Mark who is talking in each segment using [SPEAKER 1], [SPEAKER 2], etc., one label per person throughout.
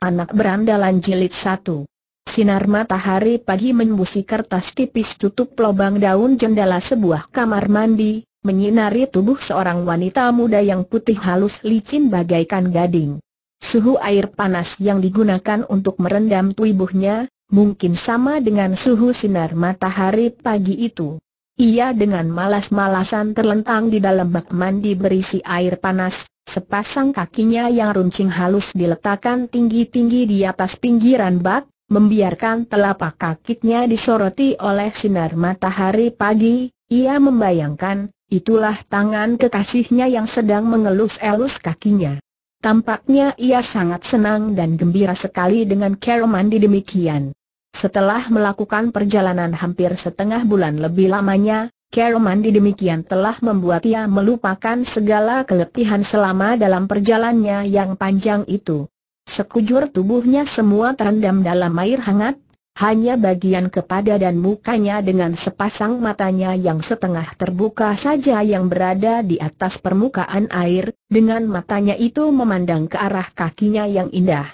[SPEAKER 1] Anak Berandalan Jilid 1 Sinar matahari pagi membusi kertas tipis tutup lubang daun jendela sebuah kamar mandi, menyinari tubuh seorang wanita muda yang putih halus licin bagaikan gading. Suhu air panas yang digunakan untuk merendam tubuhnya, mungkin sama dengan suhu sinar matahari pagi itu. Ia dengan malas-malasan terlentang di dalam bak mandi berisi air panas, Sepasang kakinya yang runcing halus diletakkan tinggi-tinggi di atas pinggiran bak, membiarkan telapak kakinya disoroti oleh sinar matahari pagi, ia membayangkan, itulah tangan kekasihnya yang sedang mengelus-elus kakinya. Tampaknya ia sangat senang dan gembira sekali dengan cara mandi demikian. Setelah melakukan perjalanan hampir setengah bulan lebih lamanya, Cara mandi demikian telah membuat ia melupakan segala keletihan selama dalam perjalanannya yang panjang itu. Sekujur tubuhnya semua terendam dalam air hangat, hanya bagian kepada dan mukanya dengan sepasang matanya yang setengah terbuka saja yang berada di atas permukaan air, dengan matanya itu memandang ke arah kakinya yang indah.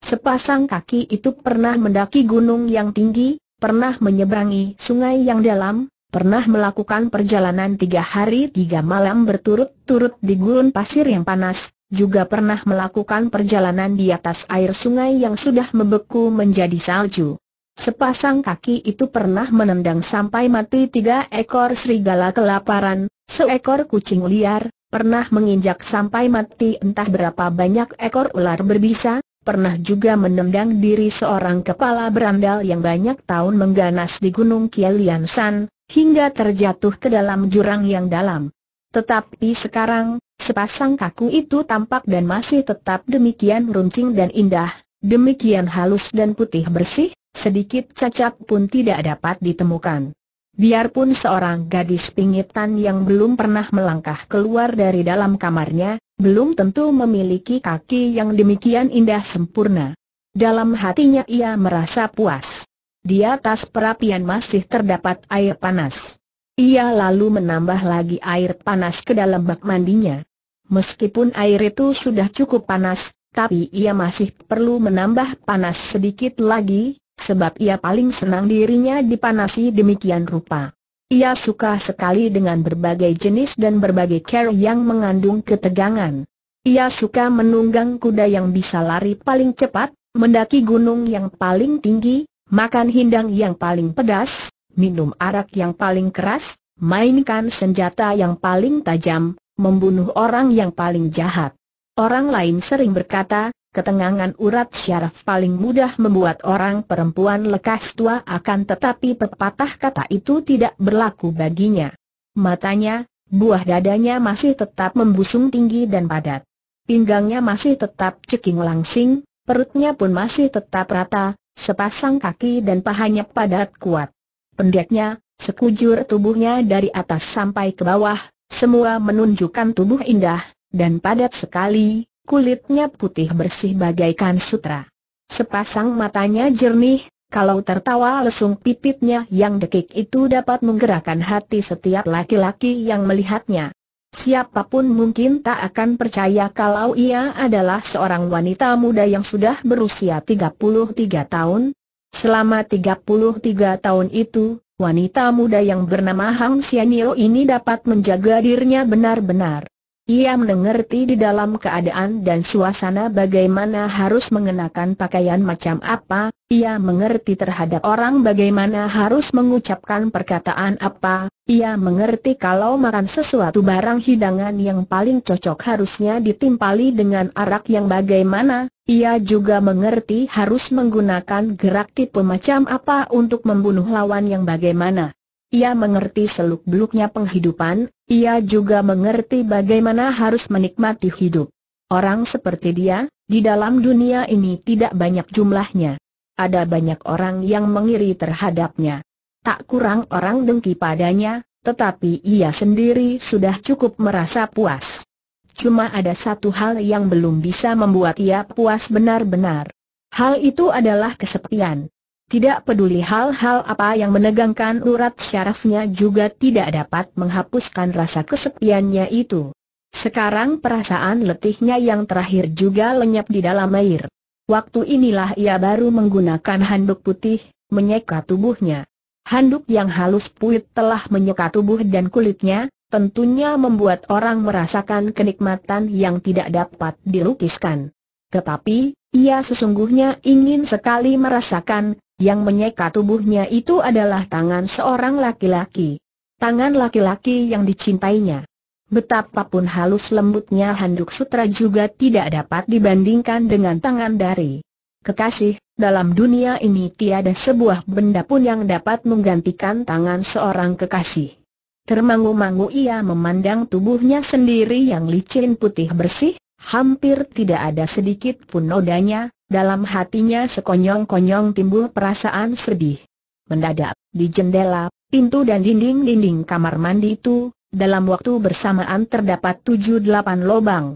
[SPEAKER 1] Sepasang kaki itu pernah mendaki gunung yang tinggi, pernah menyeberangi sungai yang dalam, pernah melakukan perjalanan tiga hari tiga malam berturut-turut di gurun pasir yang panas, juga pernah melakukan perjalanan di atas air sungai yang sudah membeku menjadi salju. Sepasang kaki itu pernah menendang sampai mati tiga ekor serigala kelaparan, seekor kucing liar, pernah menginjak sampai mati entah berapa banyak ekor ular berbisa, pernah juga menendang diri seorang kepala berandal yang banyak tahun mengganas di Gunung Kialian San, hingga terjatuh ke dalam jurang yang dalam. Tetapi sekarang, sepasang kaku itu tampak dan masih tetap demikian runcing dan indah, demikian halus dan putih bersih, sedikit cacat pun tidak dapat ditemukan. Biarpun seorang gadis pingitan yang belum pernah melangkah keluar dari dalam kamarnya, belum tentu memiliki kaki yang demikian indah sempurna. Dalam hatinya ia merasa puas. Di atas perapian masih terdapat air panas. Ia lalu menambah lagi air panas ke dalam bak mandinya. Meskipun air itu sudah cukup panas, tapi ia masih perlu menambah panas sedikit lagi, sebab ia paling senang dirinya dipanasi demikian rupa. Ia suka sekali dengan berbagai jenis dan berbagai care yang mengandung ketegangan. Ia suka menunggang kuda yang bisa lari paling cepat, mendaki gunung yang paling tinggi, makan hindang yang paling pedas, minum arak yang paling keras, mainkan senjata yang paling tajam, membunuh orang yang paling jahat. Orang lain sering berkata, ketengangan urat syaraf paling mudah membuat orang perempuan lekas tua akan tetapi pepatah kata itu tidak berlaku baginya. Matanya, buah dadanya masih tetap membusung tinggi dan padat. Pinggangnya masih tetap ceking langsing, perutnya pun masih tetap rata, sepasang kaki dan pahanya padat kuat. Pendeknya, sekujur tubuhnya dari atas sampai ke bawah, semua menunjukkan tubuh indah, dan padat sekali, kulitnya putih bersih bagaikan sutra. Sepasang matanya jernih, kalau tertawa lesung pipitnya yang dekik itu dapat menggerakkan hati setiap laki-laki yang melihatnya. Siapa pun mungkin tak akan percaya kalau ia adalah seorang wanita muda yang sudah berusia 33 tahun. Selama 33 tahun itu, wanita muda yang bernama Hang Xianyo ini dapat menjaga dirinya benar-benar. Ia mengerti di dalam keadaan dan suasana bagaimana harus mengenakan pakaian macam apa, ia mengerti terhadap orang bagaimana harus mengucapkan perkataan apa, ia mengerti kalau makan sesuatu barang hidangan yang paling cocok harusnya ditimpali dengan arak yang bagaimana, ia juga mengerti harus menggunakan gerak tipe macam apa untuk membunuh lawan yang bagaimana. Ia mengerti seluk-beluknya penghidupan, ia juga mengerti bagaimana harus menikmati hidup. Orang seperti dia, di dalam dunia ini tidak banyak jumlahnya. Ada banyak orang yang mengiri terhadapnya. Tak kurang orang dengki padanya, tetapi ia sendiri sudah cukup merasa puas. Cuma ada satu hal yang belum bisa membuat ia puas benar-benar. Hal itu adalah kesepian. Tidak peduli hal-hal apa yang menegangkan urat syarafnya juga tidak dapat menghapuskan rasa kesepiannya itu. Sekarang perasaan letihnya yang terakhir juga lenyap di dalam air. Waktu inilah ia baru menggunakan handuk putih, menyeka tubuhnya. Handuk yang halus puit telah menyeka tubuh dan kulitnya, tentunya membuat orang merasakan kenikmatan yang tidak dapat dilukiskan. Tetapi, ia sesungguhnya ingin sekali merasakan, yang menyeka tubuhnya itu adalah tangan seorang laki-laki. Tangan laki-laki yang dicintainya. Betapapun halus lembutnya handuk sutra juga tidak dapat dibandingkan dengan tangan dari kekasih, dalam dunia ini tiada sebuah benda pun yang dapat menggantikan tangan seorang kekasih. Termangu-mangu ia memandang tubuhnya sendiri yang licin putih bersih, hampir tidak ada sedikit pun nodanya, dalam hatinya sekonyong-konyong timbul perasaan sedih. Mendadak, di jendela, pintu dan dinding-dinding kamar mandi itu, dalam waktu bersamaan terdapat tujuh delapan lobang.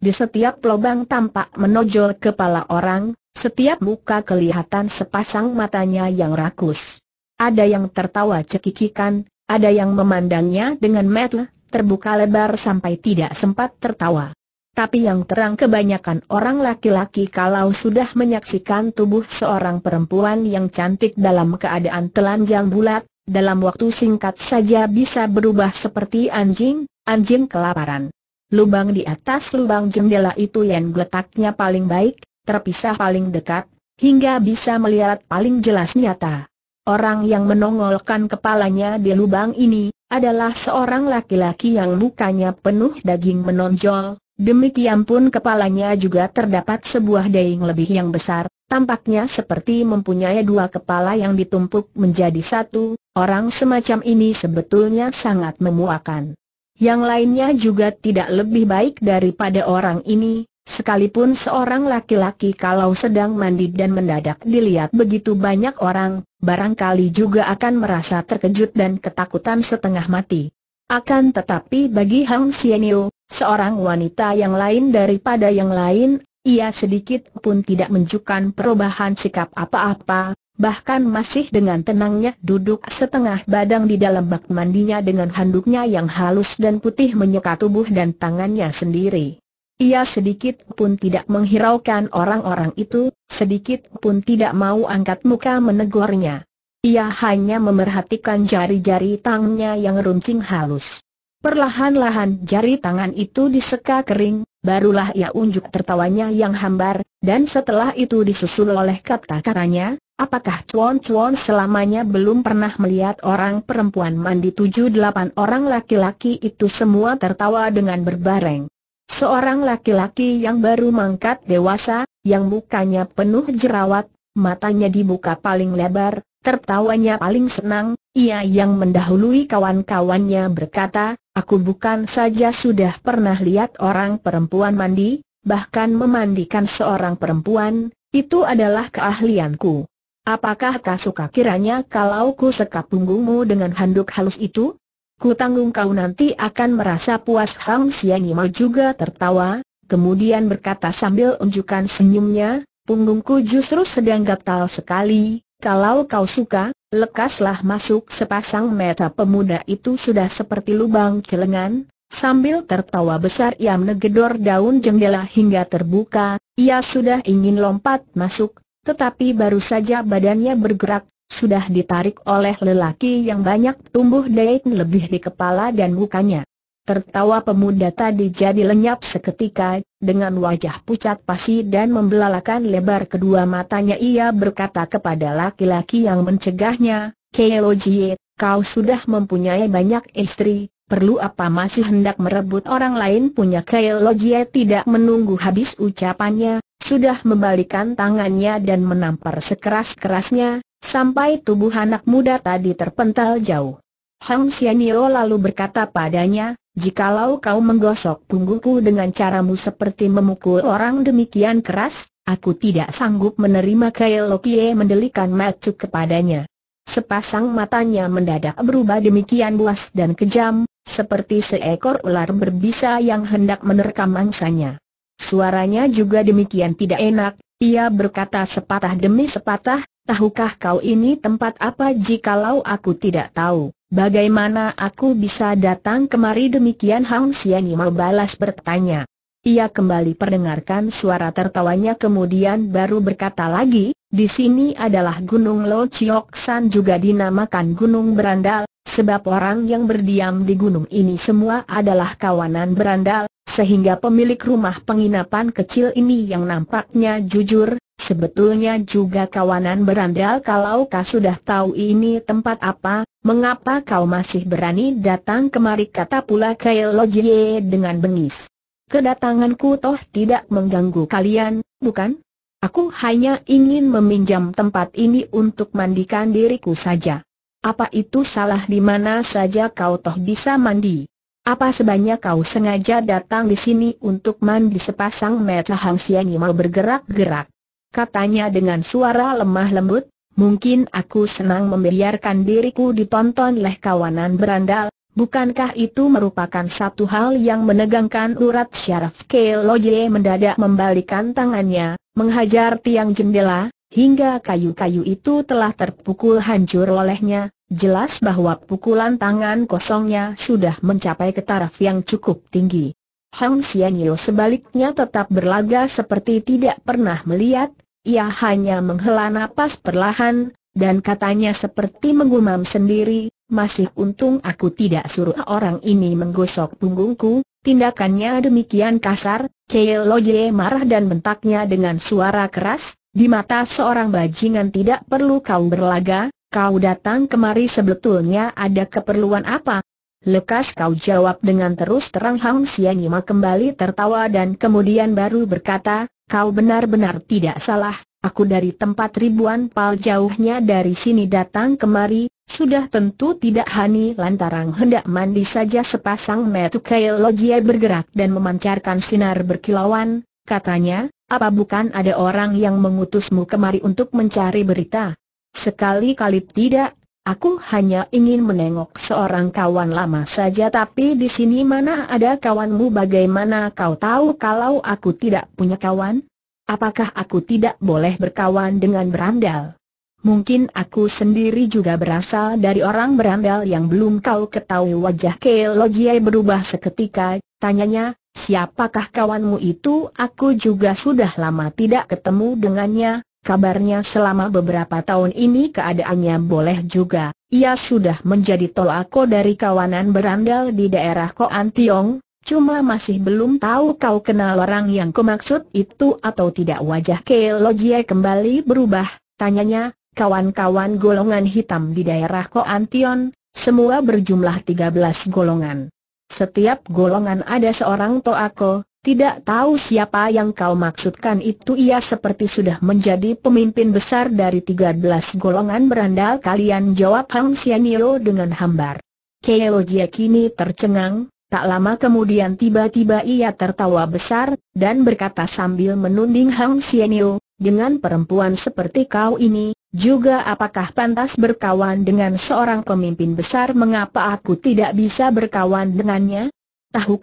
[SPEAKER 1] Di setiap lobang tampak menojol kepala orang, setiap muka kelihatan sepasang matanya yang rakus. Ada yang tertawa cekikikan, ada yang memandangnya dengan mata terbuka lebar sampai tidak sempat tertawa. Tapi yang terang kebanyakan orang laki-laki kalau sudah menyaksikan tubuh seorang perempuan yang cantik dalam keadaan telanjang bulat, dalam waktu singkat saja bisa berubah seperti anjing, anjing kelaparan. Lubang di atas lubang jendela itu yang letaknya paling baik, terpisah paling dekat, hingga bisa melihat paling jelas nyata. Orang yang menongolkan kepalanya di lubang ini, adalah seorang laki-laki yang mukanya penuh daging menonjol, demikian pun kepalanya juga terdapat sebuah daing lebih yang besar, Tampaknya seperti mempunyai dua kepala yang ditumpuk menjadi satu, orang semacam ini sebetulnya sangat memuakan. Yang lainnya juga tidak lebih baik daripada orang ini, sekalipun seorang laki-laki kalau sedang mandi dan mendadak dilihat begitu banyak orang, barangkali juga akan merasa terkejut dan ketakutan setengah mati. Akan tetapi bagi Hang Xianyo, seorang wanita yang lain daripada yang lain, ia sedikit pun tidak menunjukkan perubahan sikap apa-apa, bahkan masih dengan tenangnya duduk setengah badang di dalam bak mandinya dengan handuknya yang halus dan putih menyeka tubuh dan tangannya sendiri. Ia sedikit pun tidak menghiraukan orang-orang itu, sedikit pun tidak mau angkat muka menegurnya. Ia hanya memerhatikan jari-jari tangannya yang runcing halus. Perlahan-lahan jari tangan itu diseka kering, barulah ia unjuk tertawanya yang hambar, dan setelah itu disusul oleh kata-katanya, apakah Chuan selamanya belum pernah melihat orang perempuan mandi tujuh delapan orang laki-laki itu semua tertawa dengan berbareng. Seorang laki-laki yang baru mangkat dewasa, yang mukanya penuh jerawat, matanya dibuka paling lebar, tertawanya paling senang, ia yang mendahului kawan-kawannya berkata, Aku bukan saja sudah pernah lihat orang perempuan mandi, bahkan memandikan seorang perempuan, itu adalah keahlianku. Apakah kau suka kiranya kalau ku sekap punggungmu dengan handuk halus itu? Ku tanggung kau nanti akan merasa puas Hang Xianima juga tertawa, kemudian berkata sambil unjukkan senyumnya, punggungku justru sedang gatal sekali, kalau kau suka, lekaslah masuk sepasang mata pemuda itu sudah seperti lubang celengan, sambil tertawa besar ia menegedor daun jendela hingga terbuka, ia sudah ingin lompat masuk, tetapi baru saja badannya bergerak, sudah ditarik oleh lelaki yang banyak tumbuh daik lebih di kepala dan mukanya. Tertawa pemuda tadi jadi lenyap seketika, dengan wajah pucat pasi dan membelalakan lebar kedua matanya ia berkata kepada laki-laki yang mencegahnya, Keloji, kau sudah mempunyai banyak istri, perlu apa masih hendak merebut orang lain punya Keloji tidak menunggu habis ucapannya, sudah membalikan tangannya dan menampar sekeras-kerasnya, sampai tubuh anak muda tadi terpental jauh. Hang Xianyo lalu berkata padanya, Jikalau kau menggosok punggungku dengan caramu seperti memukul orang demikian keras, aku tidak sanggup menerima Lokie mendelikan mata kepadanya. Sepasang matanya mendadak berubah demikian luas dan kejam, seperti seekor ular berbisa yang hendak menerkam mangsanya. Suaranya juga demikian tidak enak, ia berkata sepatah demi sepatah, tahukah kau ini tempat apa jikalau aku tidak tahu? Bagaimana aku bisa datang kemari demikian Hang Xiani mau balas bertanya. ia kembali perdengarkan suara tertawanya kemudian baru berkata lagi, di sini adalah Gunung Lo Chiok San juga dinamakan Gunung Berandal, sebab orang yang berdiam di gunung ini semua adalah kawanan berandal, sehingga pemilik rumah penginapan kecil ini yang nampaknya jujur, sebetulnya juga kawanan berandal kalau kau sudah tahu ini tempat apa, mengapa kau masih berani datang kemari kata pula Kail Lojie dengan bengis. Kedatanganku toh tidak mengganggu kalian, bukan? Aku hanya ingin meminjam tempat ini untuk mandikan diriku saja. Apa itu salah di mana saja kau toh bisa mandi? Apa sebanyak kau sengaja datang di sini untuk mandi sepasang mata Hang Siani mau bergerak-gerak? Katanya dengan suara lemah lembut, mungkin aku senang membiarkan diriku ditonton oleh kawanan berandal, Bukankah itu merupakan satu hal yang menegangkan urat syaraf Keloje mendadak membalikan tangannya, menghajar tiang jendela, hingga kayu-kayu itu telah terpukul hancur olehnya, jelas bahwa pukulan tangan kosongnya sudah mencapai ke taraf yang cukup tinggi. Hang Xianyo sebaliknya tetap berlaga seperti tidak pernah melihat, ia hanya menghela napas perlahan, dan katanya seperti menggumam sendiri, masih untung aku tidak suruh orang ini menggosok punggungku, tindakannya demikian kasar, Kei Loje marah dan bentaknya dengan suara keras, di mata seorang bajingan tidak perlu kau berlaga, kau datang kemari sebetulnya ada keperluan apa? Lekas kau jawab dengan terus terang Hang Xianyima kembali tertawa dan kemudian baru berkata, kau benar-benar tidak salah, aku dari tempat ribuan pal jauhnya dari sini datang kemari, sudah tentu tidak hani lantaran hendak mandi saja sepasang metu Logia bergerak dan memancarkan sinar berkilauan, katanya, apa bukan ada orang yang mengutusmu kemari untuk mencari berita? Sekali-kali tidak, aku hanya ingin menengok seorang kawan lama saja tapi di sini mana ada kawanmu bagaimana kau tahu kalau aku tidak punya kawan? Apakah aku tidak boleh berkawan dengan berandal? Mungkin aku sendiri juga berasal dari orang berandal yang belum kau ketahui wajah Kelojiai berubah seketika, tanyanya, siapakah kawanmu itu? Aku juga sudah lama tidak ketemu dengannya, kabarnya selama beberapa tahun ini keadaannya boleh juga. Ia sudah menjadi tolako dari kawanan berandal di daerah Koantiong, cuma masih belum tahu kau kenal orang yang kumaksud itu atau tidak wajah Kelojiai kembali berubah, tanyanya, kawan-kawan golongan hitam di daerah Koantion, semua berjumlah 13 golongan. Setiap golongan ada seorang toako, tidak tahu siapa yang kau maksudkan itu ia seperti sudah menjadi pemimpin besar dari 13 golongan berandal kalian jawab Hang Xianio dengan hambar. Keo Jia kini tercengang, tak lama kemudian tiba-tiba ia tertawa besar, dan berkata sambil menunding Hang Xianio, dengan perempuan seperti kau ini, juga apakah pantas berkawan dengan seorang pemimpin besar mengapa aku tidak bisa berkawan dengannya? Tahu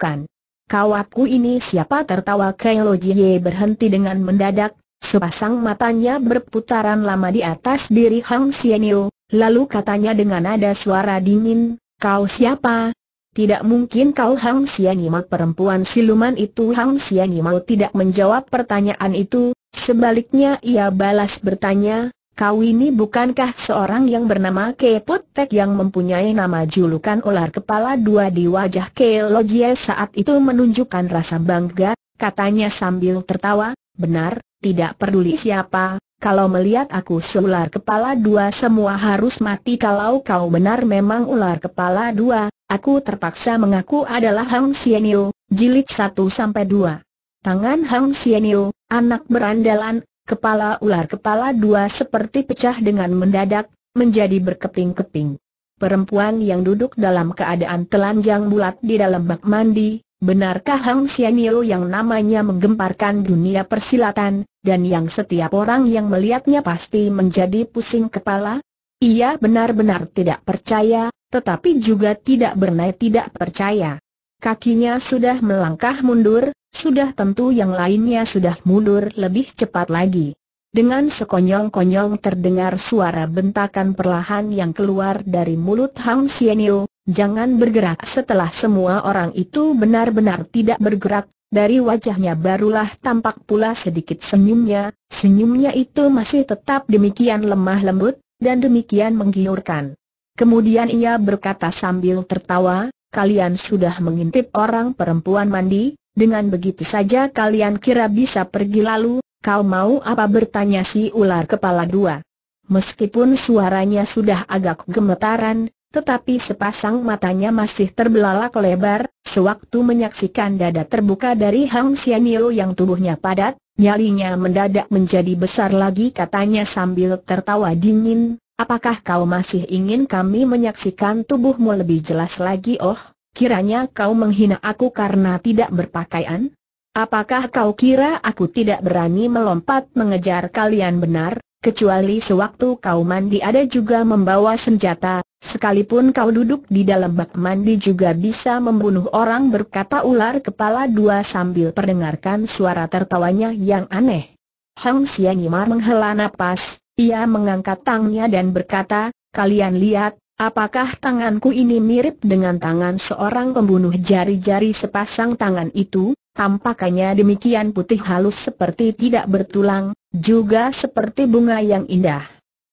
[SPEAKER 1] Kau aku ini siapa? Tertawa Kailo Jie berhenti dengan mendadak, sepasang matanya berputaran lama di atas diri Hang Xianio, lalu katanya dengan nada suara dingin, kau siapa? Tidak mungkin kau Hang Xianimo perempuan siluman itu Hang Xianimo tidak menjawab pertanyaan itu, Sebaliknya ia balas bertanya, kau ini bukankah seorang yang bernama Kepot Tek yang mempunyai nama julukan ular kepala dua di wajah Kelogie saat itu menunjukkan rasa bangga, katanya sambil tertawa, benar, tidak peduli siapa, kalau melihat aku seular kepala dua semua harus mati kalau kau benar memang ular kepala dua, aku terpaksa mengaku adalah Hang Xianyu, jilid 1 sampai 2. Tangan Hang Xianyu, anak berandalan, kepala ular kepala dua seperti pecah dengan mendadak, menjadi berkeping-keping. Perempuan yang duduk dalam keadaan telanjang bulat di dalam bak mandi, benarkah Hang Xianyu yang namanya menggemparkan dunia persilatan, dan yang setiap orang yang melihatnya pasti menjadi pusing kepala? Ia benar-benar tidak percaya, tetapi juga tidak bernai tidak percaya. Kakinya sudah melangkah mundur, sudah tentu yang lainnya sudah mundur lebih cepat lagi. Dengan sekonyong-konyong terdengar suara bentakan perlahan yang keluar dari mulut Hang Xianyo, jangan bergerak setelah semua orang itu benar-benar tidak bergerak, dari wajahnya barulah tampak pula sedikit senyumnya, senyumnya itu masih tetap demikian lemah lembut, dan demikian menggiurkan. Kemudian ia berkata sambil tertawa, kalian sudah mengintip orang perempuan mandi, dengan begitu saja kalian kira bisa pergi lalu, kau mau apa bertanya si ular kepala dua. Meskipun suaranya sudah agak gemetaran, tetapi sepasang matanya masih terbelalak lebar, sewaktu menyaksikan dada terbuka dari Hang Xianyo yang tubuhnya padat, nyalinya mendadak menjadi besar lagi katanya sambil tertawa dingin, apakah kau masih ingin kami menyaksikan tubuhmu lebih jelas lagi oh, kiranya kau menghina aku karena tidak berpakaian? Apakah kau kira aku tidak berani melompat mengejar kalian benar, kecuali sewaktu kau mandi ada juga membawa senjata, Sekalipun kau duduk di dalam bak mandi juga bisa membunuh orang berkata ular kepala dua sambil perdengarkan suara tertawanya yang aneh. Hang Xianyimar menghela napas, ia mengangkat tangnya dan berkata, kalian lihat, apakah tanganku ini mirip dengan tangan seorang pembunuh jari-jari sepasang tangan itu, tampaknya demikian putih halus seperti tidak bertulang, juga seperti bunga yang indah.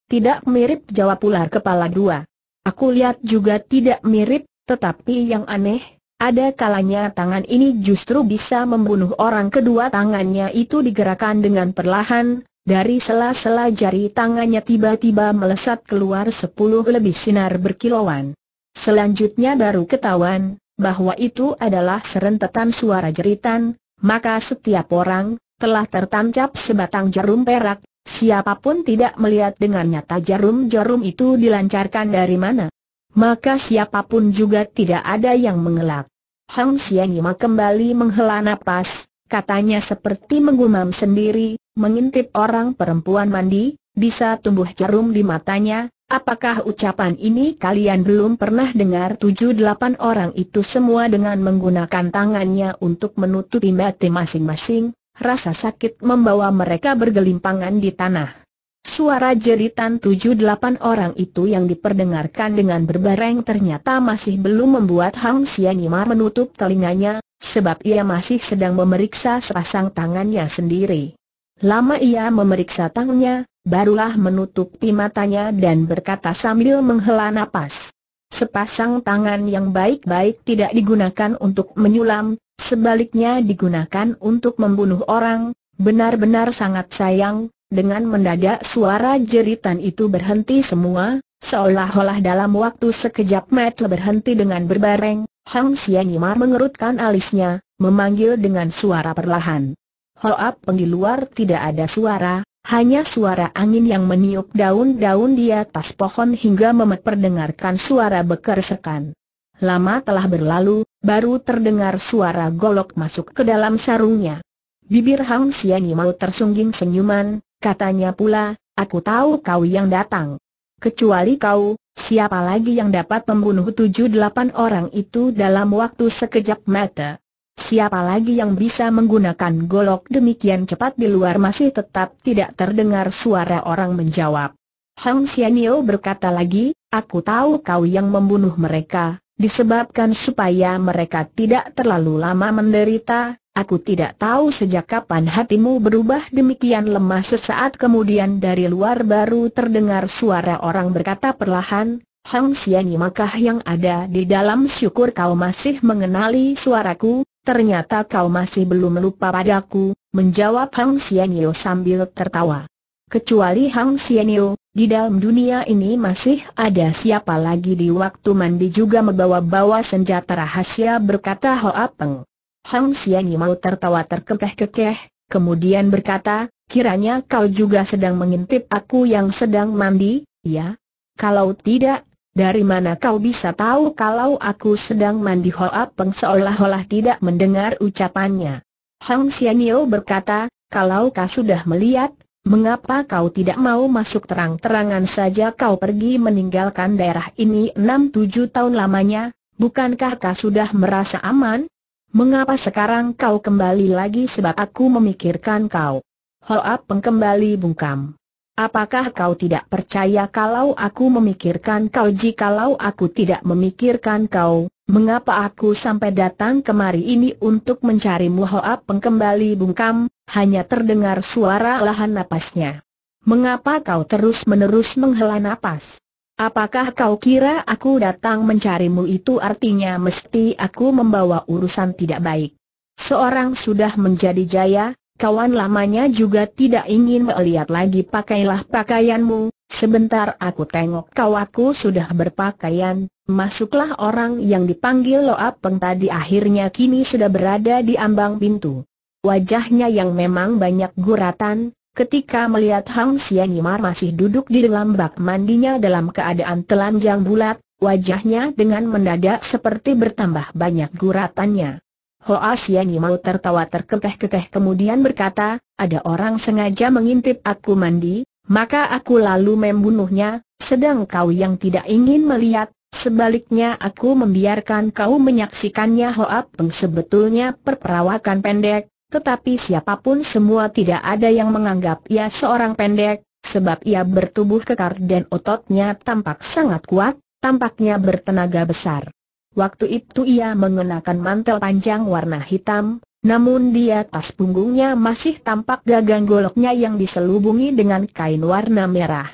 [SPEAKER 1] Tidak mirip jawab ular kepala dua. Aku lihat juga tidak mirip, tetapi yang aneh, ada kalanya tangan ini justru bisa membunuh orang kedua tangannya itu digerakkan dengan perlahan, dari sela-sela jari tangannya tiba-tiba melesat keluar sepuluh lebih sinar berkilauan. Selanjutnya baru ketahuan, bahwa itu adalah serentetan suara jeritan, maka setiap orang, telah tertancap sebatang jarum perak, Siapa pun tidak melihat dengan nyata jarum-jarum itu dilancarkan dari mana. Maka siapa pun juga tidak ada yang mengelak. Hang Xianyima kembali menghela napas, katanya seperti menggumam sendiri, mengintip orang perempuan mandi, bisa tumbuh jarum di matanya, apakah ucapan ini kalian belum pernah dengar tujuh delapan orang itu semua dengan menggunakan tangannya untuk menutupi mati masing-masing, rasa sakit membawa mereka bergelimpangan di tanah. Suara jeritan tujuh delapan orang itu yang diperdengarkan dengan berbareng ternyata masih belum membuat Hang Xianima menutup telinganya, sebab ia masih sedang memeriksa sepasang tangannya sendiri. Lama ia memeriksa tangannya, barulah menutupi matanya dan berkata sambil menghela napas. Sepasang tangan yang baik-baik tidak digunakan untuk menyulam, sebaliknya digunakan untuk membunuh orang, benar-benar sangat sayang, dengan mendadak suara jeritan itu berhenti semua, seolah-olah dalam waktu sekejap mata berhenti dengan berbareng, Hang Xianyima mengerutkan alisnya, memanggil dengan suara perlahan. Hoap di luar tidak ada suara, hanya suara angin yang meniup daun-daun di atas pohon hingga memperdengarkan suara bekersekan. Lama telah berlalu, baru terdengar suara golok masuk ke dalam sarungnya. Bibir Hang Xiani mau tersungging senyuman, katanya pula, aku tahu kau yang datang. Kecuali kau, siapa lagi yang dapat membunuh tujuh delapan orang itu dalam waktu sekejap mata? Siapa lagi yang bisa menggunakan golok demikian cepat di luar masih tetap tidak terdengar suara orang menjawab. Hang Xianyo berkata lagi, aku tahu kau yang membunuh mereka, disebabkan supaya mereka tidak terlalu lama menderita, aku tidak tahu sejak kapan hatimu berubah demikian lemah sesaat kemudian dari luar baru terdengar suara orang berkata perlahan, Hang Xianyi makah yang ada di dalam syukur kau masih mengenali suaraku, Ternyata kau masih belum lupa padaku, menjawab Hang Xianyo sambil tertawa. Kecuali Hang Xianyo, di dalam dunia ini masih ada siapa lagi di waktu mandi juga membawa-bawa senjata rahasia berkata Hoa Peng. Hang Xianyo mau tertawa terkekeh-kekeh, kemudian berkata, kiranya kau juga sedang mengintip aku yang sedang mandi, ya? Kalau tidak, dari mana kau bisa tahu kalau aku sedang mandi Hoa Peng seolah-olah tidak mendengar ucapannya. Hang Xianyo berkata, kalau kau sudah melihat, mengapa kau tidak mau masuk terang-terangan saja kau pergi meninggalkan daerah ini enam tujuh tahun lamanya, bukankah kau sudah merasa aman? Mengapa sekarang kau kembali lagi sebab aku memikirkan kau? Hoa Peng kembali bungkam. Apakah kau tidak percaya kalau aku memikirkan kau jikalau aku tidak memikirkan kau, Mengapa aku sampai datang kemari ini untuk mencarimu Hoa Peng kembali bungkam, hanya terdengar suara lahan napasnya. Mengapa kau terus-menerus menghela napas? Apakah kau kira aku datang mencarimu itu artinya mesti aku membawa urusan tidak baik? Seorang sudah menjadi jaya, kawan lamanya juga tidak ingin melihat lagi pakailah pakaianmu, sebentar aku tengok kau aku sudah berpakaian, Masuklah orang yang dipanggil Loa Peng tadi akhirnya kini sudah berada di ambang pintu. Wajahnya yang memang banyak guratan, ketika melihat Hang Xianimar masih duduk di dalam bak mandinya dalam keadaan telanjang bulat, wajahnya dengan mendadak seperti bertambah banyak guratannya. Hoa Xianimar tertawa terkekeh-kekeh kemudian berkata, ada orang sengaja mengintip aku mandi, maka aku lalu membunuhnya, sedang kau yang tidak ingin melihat, Sebaliknya aku membiarkan kau menyaksikannya Hoa Peng sebetulnya perperawakan pendek, tetapi siapa pun semua tidak ada yang menganggap ia seorang pendek, sebab ia bertubuh kekar dan ototnya tampak sangat kuat, tampaknya bertenaga besar. Waktu itu ia mengenakan mantel panjang warna hitam, namun di atas punggungnya masih tampak gagang goloknya yang diselubungi dengan kain warna merah.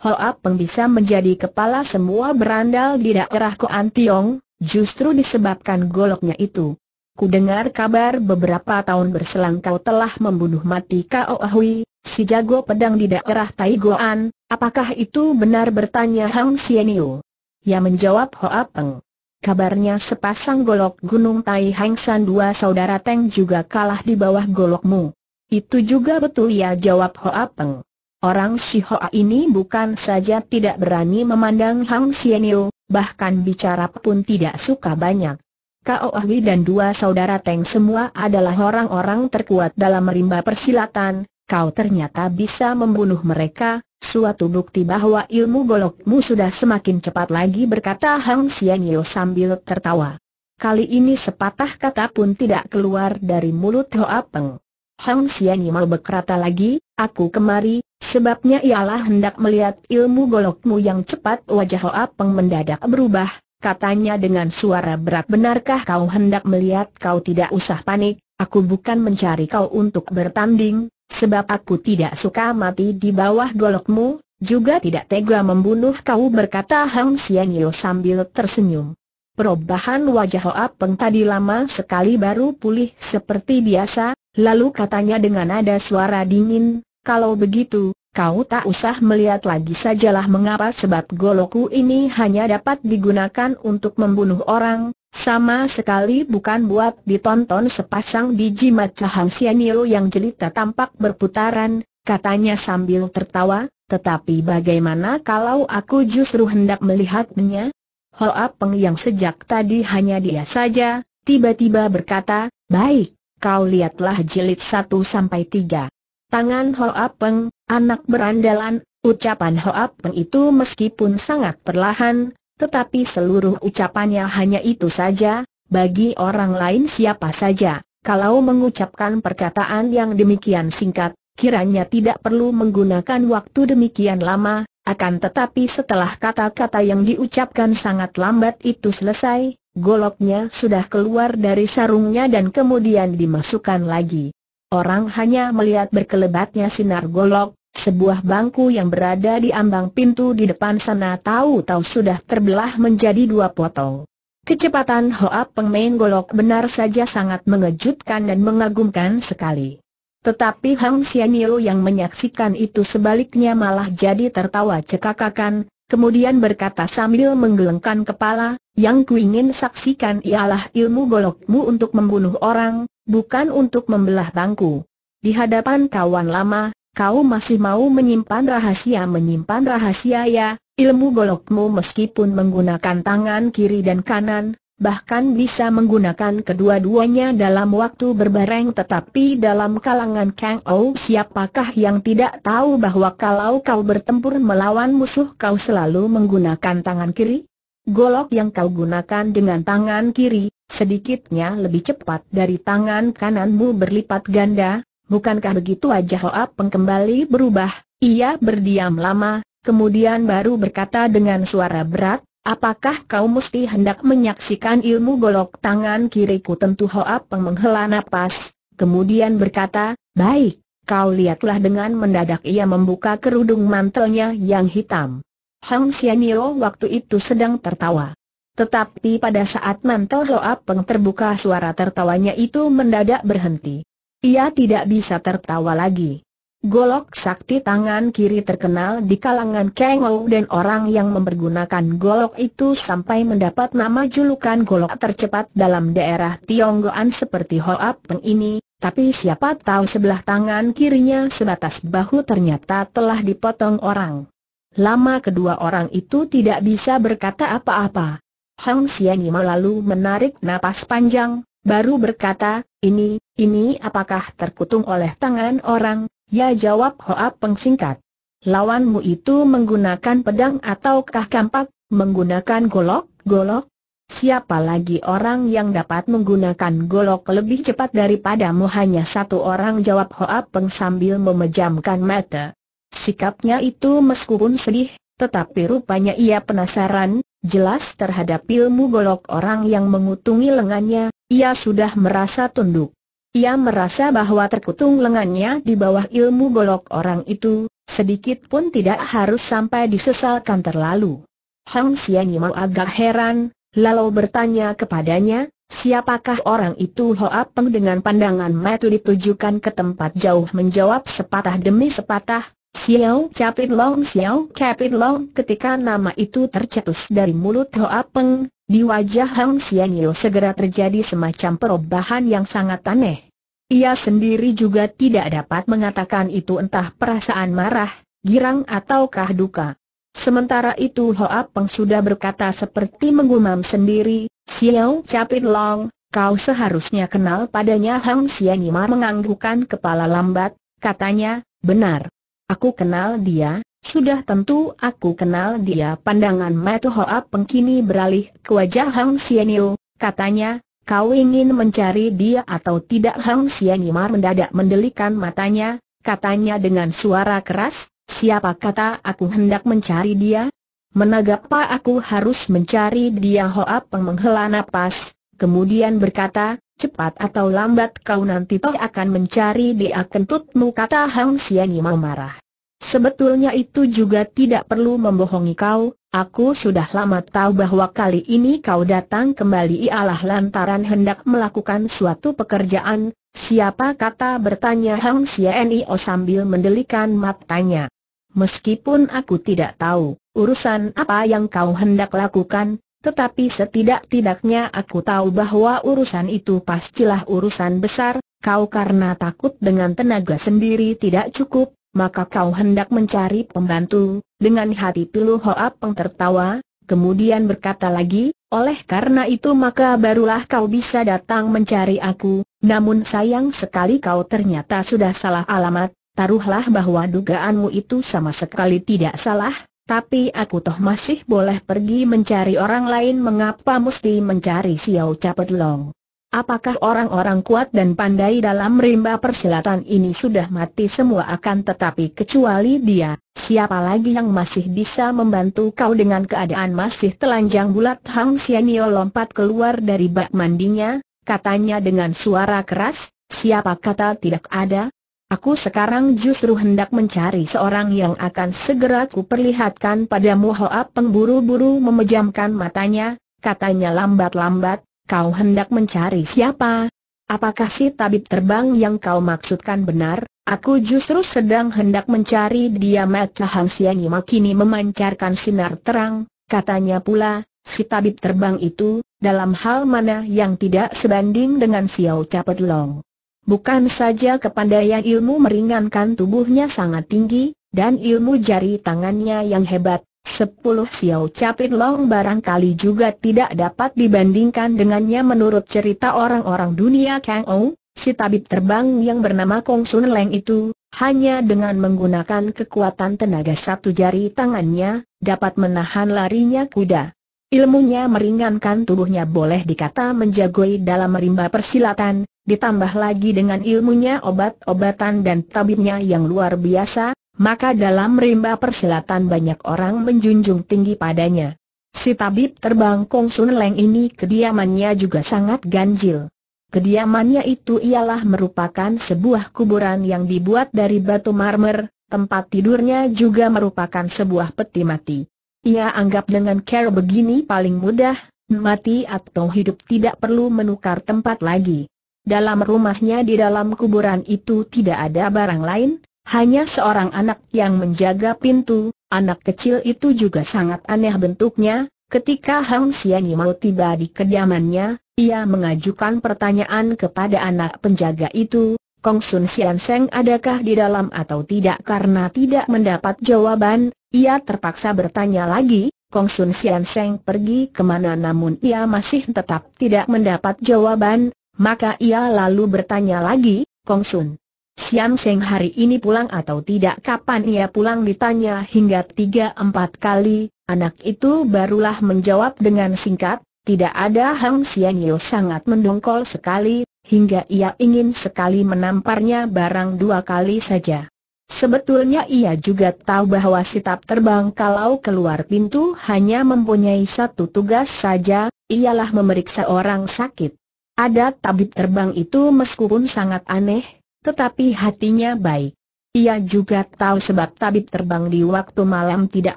[SPEAKER 1] Hoa Peng bisa menjadi kepala semua berandal di daerah Koan Tiong, justru disebabkan goloknya itu. Ku dengar kabar beberapa tahun berselang kau telah membunuh mati Kao Ahui, si jago pedang di daerah Taigoan, apakah itu benar bertanya Hang Xianyu? Ya menjawab Hoa Peng. Kabarnya sepasang golok Gunung Tai Hang San dua saudara Teng juga kalah di bawah golokmu. Itu juga betul ya jawab Hoa Peng. Orang si Hoa ini bukan saja tidak berani memandang Hang Xianyu, bahkan bicara pun tidak suka banyak. Kao Ahwi dan dua saudara Teng semua adalah orang-orang terkuat dalam rimba persilatan, kau ternyata bisa membunuh mereka, suatu bukti bahwa ilmu golokmu sudah semakin cepat lagi berkata Hang Xianyu sambil tertawa. Kali ini sepatah kata pun tidak keluar dari mulut Hoa Peng. Hang Xianyu mau berkata lagi, aku kemari, Sebabnya ialah hendak melihat ilmu golokmu yang cepat wajah Hoa Peng mendadak berubah, katanya dengan suara berat benarkah kau hendak melihat kau tidak usah panik, aku bukan mencari kau untuk bertanding, sebab aku tidak suka mati di bawah golokmu, juga tidak tega membunuh kau berkata Hang Xianyo sambil tersenyum. Perubahan wajah Hoa Peng tadi lama sekali baru pulih seperti biasa, lalu katanya dengan nada suara dingin, kalau begitu, kau tak usah melihat lagi sajalah mengapa sebab golokku ini hanya dapat digunakan untuk membunuh orang, sama sekali bukan buat ditonton sepasang biji mata Hang Xianilo yang jelita tampak berputaran, katanya sambil tertawa, tetapi bagaimana kalau aku justru hendak melihatnya? Hoa Peng yang sejak tadi hanya dia saja, tiba-tiba berkata, baik, kau lihatlah jilid 1 sampai 3. Tangan Hoa Peng, anak berandalan, ucapan Hoa Peng itu meskipun sangat perlahan, tetapi seluruh ucapannya hanya itu saja, bagi orang lain siapa saja. Kalau mengucapkan perkataan yang demikian singkat, kiranya tidak perlu menggunakan waktu demikian lama, akan tetapi setelah kata-kata yang diucapkan sangat lambat itu selesai, goloknya sudah keluar dari sarungnya dan kemudian dimasukkan lagi. Orang hanya melihat berkelebatnya sinar golok, sebuah bangku yang berada di ambang pintu di depan sana tahu-tahu sudah terbelah menjadi dua potong. Kecepatan Hoa pemain golok benar saja sangat mengejutkan dan mengagumkan sekali. Tetapi Hang Xianyo yang menyaksikan itu sebaliknya malah jadi tertawa cekakakan, kemudian berkata sambil menggelengkan kepala, yang kuingin saksikan ialah ilmu golokmu untuk membunuh orang, bukan untuk membelah bangku. Di hadapan kawan lama, kau masih mau menyimpan rahasia menyimpan rahasia ya, ilmu golokmu meskipun menggunakan tangan kiri dan kanan, bahkan bisa menggunakan kedua-duanya dalam waktu berbareng tetapi dalam kalangan Kang Ou siapakah yang tidak tahu bahwa kalau kau bertempur melawan musuh kau selalu menggunakan tangan kiri? Golok yang kau gunakan dengan tangan kiri, sedikitnya lebih cepat dari tangan kananmu berlipat ganda, bukankah begitu aja Hoa Peng kembali berubah, ia berdiam lama, kemudian baru berkata dengan suara berat, Apakah kau mesti hendak menyaksikan ilmu golok tangan kiriku tentu Hoa Peng menghela napas, kemudian berkata, baik, kau lihatlah dengan mendadak ia membuka kerudung mantelnya yang hitam. Hang Xianyo waktu itu sedang tertawa. Tetapi pada saat mantel Hoa Peng terbuka suara tertawanya itu mendadak berhenti. Ia tidak bisa tertawa lagi. Golok sakti tangan kiri terkenal di kalangan Kengou dan orang yang mempergunakan golok itu sampai mendapat nama julukan golok tercepat dalam daerah Tionggoan seperti Hoa Peng ini, tapi siapa tahu sebelah tangan kirinya sebatas bahu ternyata telah dipotong orang. Lama kedua orang itu tidak bisa berkata apa-apa. Hang Xiani lalu menarik napas panjang, baru berkata, ini, ini apakah terkutung oleh tangan orang, Ya jawab Hoa Peng singkat. Lawanmu itu menggunakan pedang ataukah kampak, menggunakan golok, golok? Siapa lagi orang yang dapat menggunakan golok lebih cepat daripadamu hanya satu orang jawab Hoa Peng sambil memejamkan mata. Sikapnya itu meskipun sedih, tetapi rupanya ia penasaran, jelas terhadap ilmu golok orang yang mengutungi lengannya, ia sudah merasa tunduk. Ia merasa bahwa terkutung lengannya di bawah ilmu golok orang itu, sedikit pun tidak harus sampai disesalkan terlalu. Hang Xian mau agak heran, lalu bertanya kepadanya, siapakah orang itu Hoa Peng dengan pandangan mata ditujukan ke tempat jauh menjawab sepatah demi sepatah, Xiao Capit Long Xiao Capit Long ketika nama itu tercetus dari mulut Hoa Peng, di wajah Hang Xianyo segera terjadi semacam perubahan yang sangat aneh. Ia sendiri juga tidak dapat mengatakan itu entah perasaan marah, girang ataukah duka. Sementara itu Hoa Peng sudah berkata seperti menggumam sendiri, Xiao Capit Long, kau seharusnya kenal padanya Hang Xianima menganggukkan kepala lambat, katanya, benar. Aku kenal dia, sudah tentu aku kenal dia. Pandangan mata Hoa Pengkini beralih ke wajah Hang Xianyo, katanya, kau ingin mencari dia atau tidak? Hang Xianima mendadak mendelikan matanya, katanya dengan suara keras, siapa kata aku hendak mencari dia? Menagapa aku harus mencari dia? Hoa Peng menghela napas, kemudian berkata, cepat atau lambat kau nanti toh akan mencari dia kentutmu kata Hang Xianima marah. Sebetulnya itu juga tidak perlu membohongi kau, aku sudah lama tahu bahwa kali ini kau datang kembali ialah lantaran hendak melakukan suatu pekerjaan, siapa kata bertanya Hang Xianio sambil mendelikan matanya. Meskipun aku tidak tahu, urusan apa yang kau hendak lakukan, tetapi setidak-tidaknya aku tahu bahwa urusan itu pastilah urusan besar, kau karena takut dengan tenaga sendiri tidak cukup, maka kau hendak mencari pembantu, dengan hati pilu Hoa Peng tertawa, kemudian berkata lagi, oleh karena itu maka barulah kau bisa datang mencari aku, namun sayang sekali kau ternyata sudah salah alamat, taruhlah bahwa dugaanmu itu sama sekali tidak salah, tapi aku toh masih boleh pergi mencari orang lain mengapa mesti mencari Xiao Capet Long. Apakah orang-orang kuat dan pandai dalam rimba persilatan ini sudah mati semua akan tetapi kecuali dia, siapa lagi yang masih bisa membantu kau dengan keadaan masih telanjang bulat Hang Xianio lompat keluar dari bak mandinya, katanya dengan suara keras, siapa kata tidak ada? Aku sekarang justru hendak mencari seorang yang akan segera kuperlihatkan padamu Hoa pengburu-buru memejamkan matanya, katanya lambat-lambat, Kau hendak mencari siapa? Apakah si tabib terbang yang kau maksudkan benar? Aku justru sedang hendak mencari dia mata Hang Xianyi kini memancarkan sinar terang, katanya pula, si tabib terbang itu, dalam hal mana yang tidak sebanding dengan Xiao Capet Long. Bukan saja kepandaian ilmu meringankan tubuhnya sangat tinggi, dan ilmu jari tangannya yang hebat, Sepuluh Xiao Capit Long barangkali juga tidak dapat dibandingkan dengannya menurut cerita orang-orang dunia Kang Ou, si tabib terbang yang bernama Kong Sun Leng itu, hanya dengan menggunakan kekuatan tenaga satu jari tangannya, dapat menahan larinya kuda. Ilmunya meringankan tubuhnya boleh dikata menjagoi dalam rimba persilatan, ditambah lagi dengan ilmunya obat-obatan dan tabibnya yang luar biasa, maka dalam rimba persilatan banyak orang menjunjung tinggi padanya. Si tabib terbang Kong Sun Leng ini kediamannya juga sangat ganjil. Kediamannya itu ialah merupakan sebuah kuburan yang dibuat dari batu marmer, tempat tidurnya juga merupakan sebuah peti mati. Ia anggap dengan care begini paling mudah, mati atau hidup tidak perlu menukar tempat lagi. Dalam rumahnya di dalam kuburan itu tidak ada barang lain, hanya seorang anak yang menjaga pintu, anak kecil itu juga sangat aneh bentuknya, ketika Hang Xiani mau tiba di kediamannya, ia mengajukan pertanyaan kepada anak penjaga itu, Kong Sun Sian Seng adakah di dalam atau tidak karena tidak mendapat jawaban, ia terpaksa bertanya lagi, Kong Sun Sian Seng pergi ke mana namun ia masih tetap tidak mendapat jawaban, maka ia lalu bertanya lagi, Kong Sun. Sian Seng hari ini pulang atau tidak kapan ia pulang ditanya hingga tiga empat kali, anak itu barulah menjawab dengan singkat, tidak ada Hang Xian Yo sangat mendongkol sekali, hingga ia ingin sekali menamparnya barang dua kali saja. Sebetulnya ia juga tahu bahwa sitap terbang kalau keluar pintu hanya mempunyai satu tugas saja, ialah memeriksa orang sakit. Ada tabib terbang itu meskipun sangat aneh, tetapi hatinya baik. Ia juga tahu sebab tabib terbang di waktu malam tidak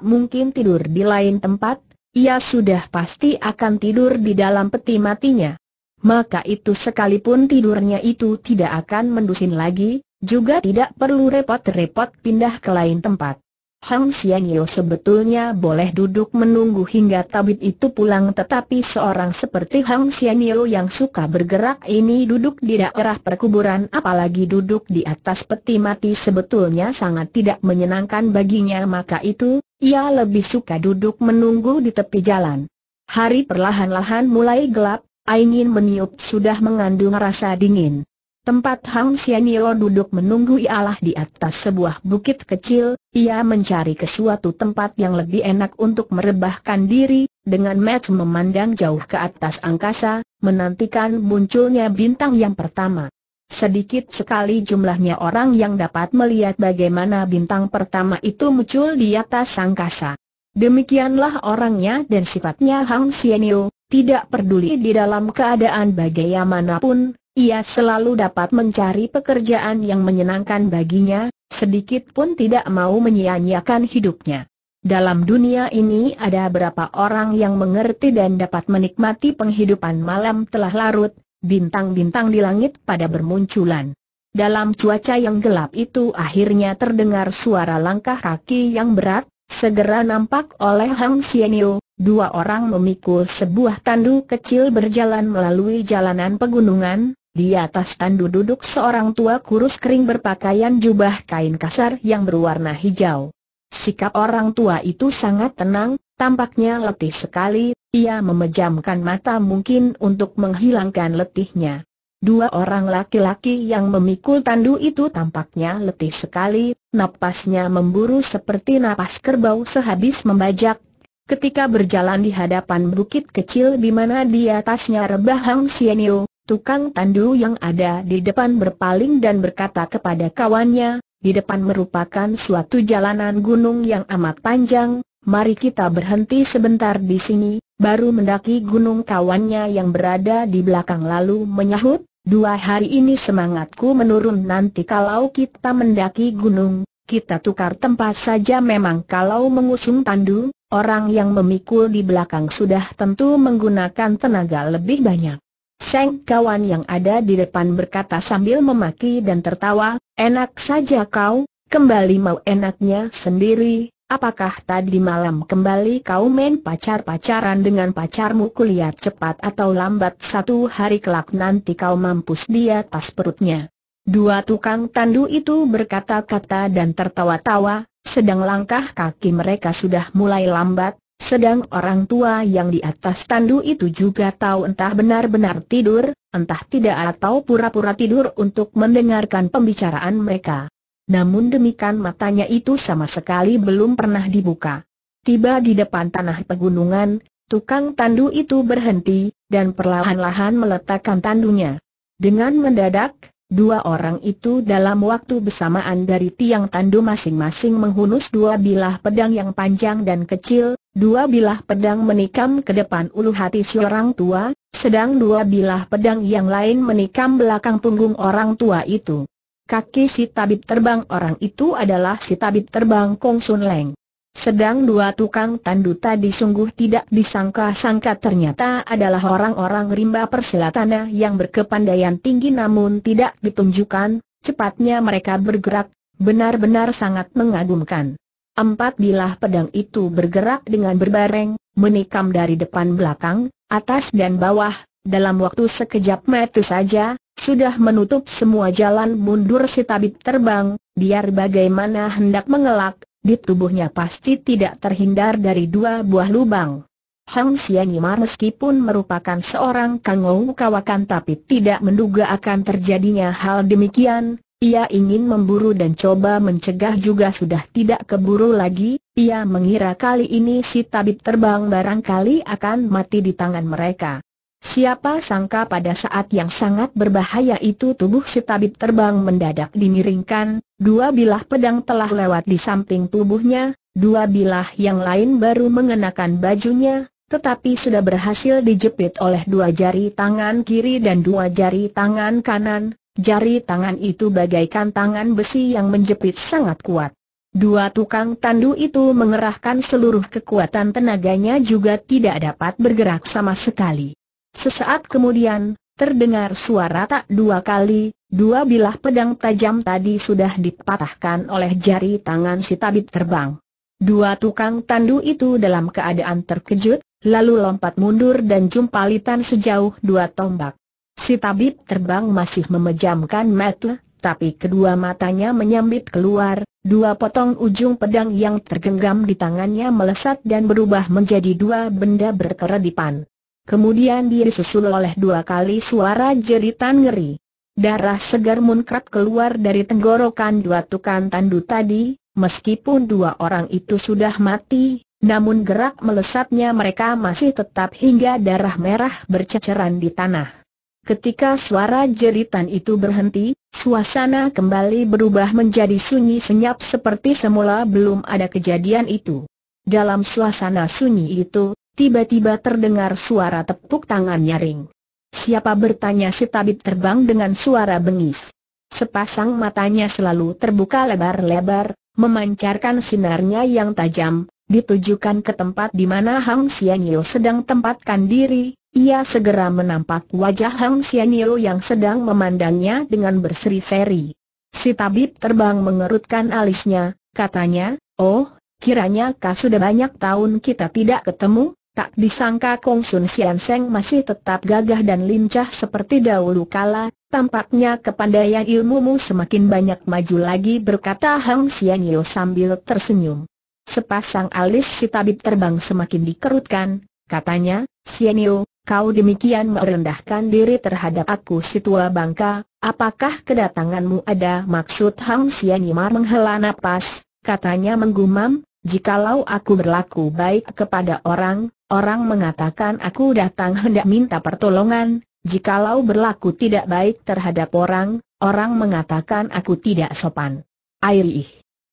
[SPEAKER 1] mungkin tidur di lain tempat, ia sudah pasti akan tidur di dalam peti matinya. Maka itu sekalipun tidurnya itu tidak akan mendusin lagi, juga tidak perlu repot-repot pindah ke lain tempat. Hang Xian Yo sebetulnya boleh duduk menunggu hingga tabib itu pulang tetapi seorang seperti Hang Xian Yo yang suka bergerak ini duduk di daerah perkuburan apalagi duduk di atas peti mati sebetulnya sangat tidak menyenangkan baginya maka itu, ia lebih suka duduk menunggu di tepi jalan. Hari perlahan-lahan mulai gelap, angin meniup sudah mengandung rasa dingin. Tempat Hang Xianilo duduk menunggu ialah di atas sebuah bukit kecil, ia mencari ke suatu tempat yang lebih enak untuk merebahkan diri, dengan mata memandang jauh ke atas angkasa, menantikan munculnya bintang yang pertama. Sedikit sekali jumlahnya orang yang dapat melihat bagaimana bintang pertama itu muncul di atas angkasa. Demikianlah orangnya dan sifatnya Hang Xianio, tidak peduli di dalam keadaan bagaimanapun, ia selalu dapat mencari pekerjaan yang menyenangkan baginya, sedikit pun tidak mau menyia-nyiakan hidupnya. Dalam dunia ini ada berapa orang yang mengerti dan dapat menikmati penghidupan malam telah larut, bintang-bintang di langit pada bermunculan. Dalam cuaca yang gelap itu akhirnya terdengar suara langkah kaki yang berat, segera nampak oleh Hang Xianyo, dua orang memikul sebuah tandu kecil berjalan melalui jalanan pegunungan, di atas tandu duduk seorang tua kurus kering berpakaian jubah kain kasar yang berwarna hijau. Sikap orang tua itu sangat tenang, tampaknya letih sekali, ia memejamkan mata mungkin untuk menghilangkan letihnya. Dua orang laki-laki yang memikul tandu itu tampaknya letih sekali, napasnya memburu seperti napas kerbau sehabis membajak. Ketika berjalan di hadapan bukit kecil di mana di atasnya rebah Hang Xianyo, Tukang tandu yang ada di depan berpaling dan berkata kepada kawannya, di depan merupakan suatu jalanan gunung yang amat panjang, mari kita berhenti sebentar di sini, baru mendaki gunung kawannya yang berada di belakang lalu menyahut, dua hari ini semangatku menurun nanti kalau kita mendaki gunung, kita tukar tempat saja memang kalau mengusung tandu, orang yang memikul di belakang sudah tentu menggunakan tenaga lebih banyak. Seng kawan yang ada di depan berkata sambil memaki dan tertawa, enak saja kau, kembali mau enaknya sendiri, apakah tadi malam kembali kau main pacar-pacaran dengan pacarmu kulihat cepat atau lambat? Satu hari kelak nanti kau mampus di atas perutnya. Dua tukang tandu itu berkata-kata dan tertawa-tawa, sedang langkah kaki mereka sudah mulai lambat, sedang orang tua yang di atas tandu itu juga tahu entah benar-benar tidur, entah tidak atau pura-pura tidur untuk mendengarkan pembicaraan mereka. Namun demikian matanya itu sama sekali belum pernah dibuka. Tiba di depan tanah pegunungan, tukang tandu itu berhenti, dan perlahan-lahan meletakkan tandunya. Dengan mendadak, Dua orang itu dalam waktu bersamaan dari tiang tandu masing-masing menghunus dua bilah pedang yang panjang dan kecil, dua bilah pedang menikam ke depan ulu hati si orang tua, sedang dua bilah pedang yang lain menikam belakang punggung orang tua itu. Kaki si tabib terbang orang itu adalah si tabib terbang Kong Sun Leng. Sedang dua tukang tandu tadi sungguh tidak disangka-sangka ternyata adalah orang-orang rimba persilatan yang berkepandaian tinggi namun tidak ditunjukkan, cepatnya mereka bergerak, benar-benar sangat mengagumkan. Empat bilah pedang itu bergerak dengan berbareng, menikam dari depan belakang, atas dan bawah, dalam waktu sekejap mata saja, sudah menutup semua jalan mundur si tabib terbang, biar bagaimana hendak mengelak, di tubuhnya pasti tidak terhindar dari dua buah lubang. Hang Xianimar meskipun merupakan seorang kangou kawakan tapi tidak menduga akan terjadinya hal demikian, ia ingin memburu dan coba mencegah juga sudah tidak keburu lagi, ia mengira kali ini si tabib terbang barangkali akan mati di tangan mereka. Siapa sangka pada saat yang sangat berbahaya itu tubuh si tabib terbang mendadak dimiringkan, dua bilah pedang telah lewat di samping tubuhnya, dua bilah yang lain baru mengenakan bajunya, tetapi sudah berhasil dijepit oleh dua jari tangan kiri dan dua jari tangan kanan, jari tangan itu bagaikan tangan besi yang menjepit sangat kuat. Dua tukang tandu itu mengerahkan seluruh kekuatan tenaganya juga tidak dapat bergerak sama sekali. Sesaat kemudian, terdengar suara tak dua kali, dua bilah pedang tajam tadi sudah dipatahkan oleh jari tangan si tabib terbang. Dua tukang tandu itu dalam keadaan terkejut, lalu lompat mundur dan jumpalitan sejauh dua tombak. Si tabib terbang masih memejamkan mata, tapi kedua matanya menyambit keluar, dua potong ujung pedang yang tergenggam di tangannya melesat dan berubah menjadi dua benda berkeredipan. Kemudian disusul oleh dua kali suara jeritan ngeri. Darah segar munkrat keluar dari tenggorokan dua tukang tandu tadi, meskipun dua orang itu sudah mati, namun gerak melesatnya mereka masih tetap hingga darah merah berceceran di tanah. Ketika suara jeritan itu berhenti, suasana kembali berubah menjadi sunyi senyap seperti semula belum ada kejadian itu. Dalam suasana sunyi itu, Tiba-tiba terdengar suara tepuk tangan nyaring. Siapa bertanya si tabib terbang dengan suara bengis. Sepasang matanya selalu terbuka lebar-lebar, memancarkan sinarnya yang tajam, ditujukan ke tempat di mana Hang Xianyo sedang tempatkan diri, ia segera menampak wajah Hang Xianyo yang sedang memandangnya dengan berseri-seri. Si tabib terbang mengerutkan alisnya, katanya, Oh, kiranya kau sudah banyak tahun kita tidak ketemu, Tak disangka Kong Sun Sian Seng masih tetap gagah dan lincah seperti dahulu kala, tampaknya kepandaian ilmumu semakin banyak maju lagi berkata Hang Xian Yo sambil tersenyum. Sepasang alis si tabib terbang semakin dikerutkan, katanya, Xian Yo, kau demikian merendahkan diri terhadap aku si tua bangka, apakah kedatanganmu ada maksud Hang Yimar menghela napas, katanya menggumam, Jikalau aku berlaku baik kepada orang, orang mengatakan aku datang hendak minta pertolongan, jikalau berlaku tidak baik terhadap orang, orang mengatakan aku tidak sopan. Airih.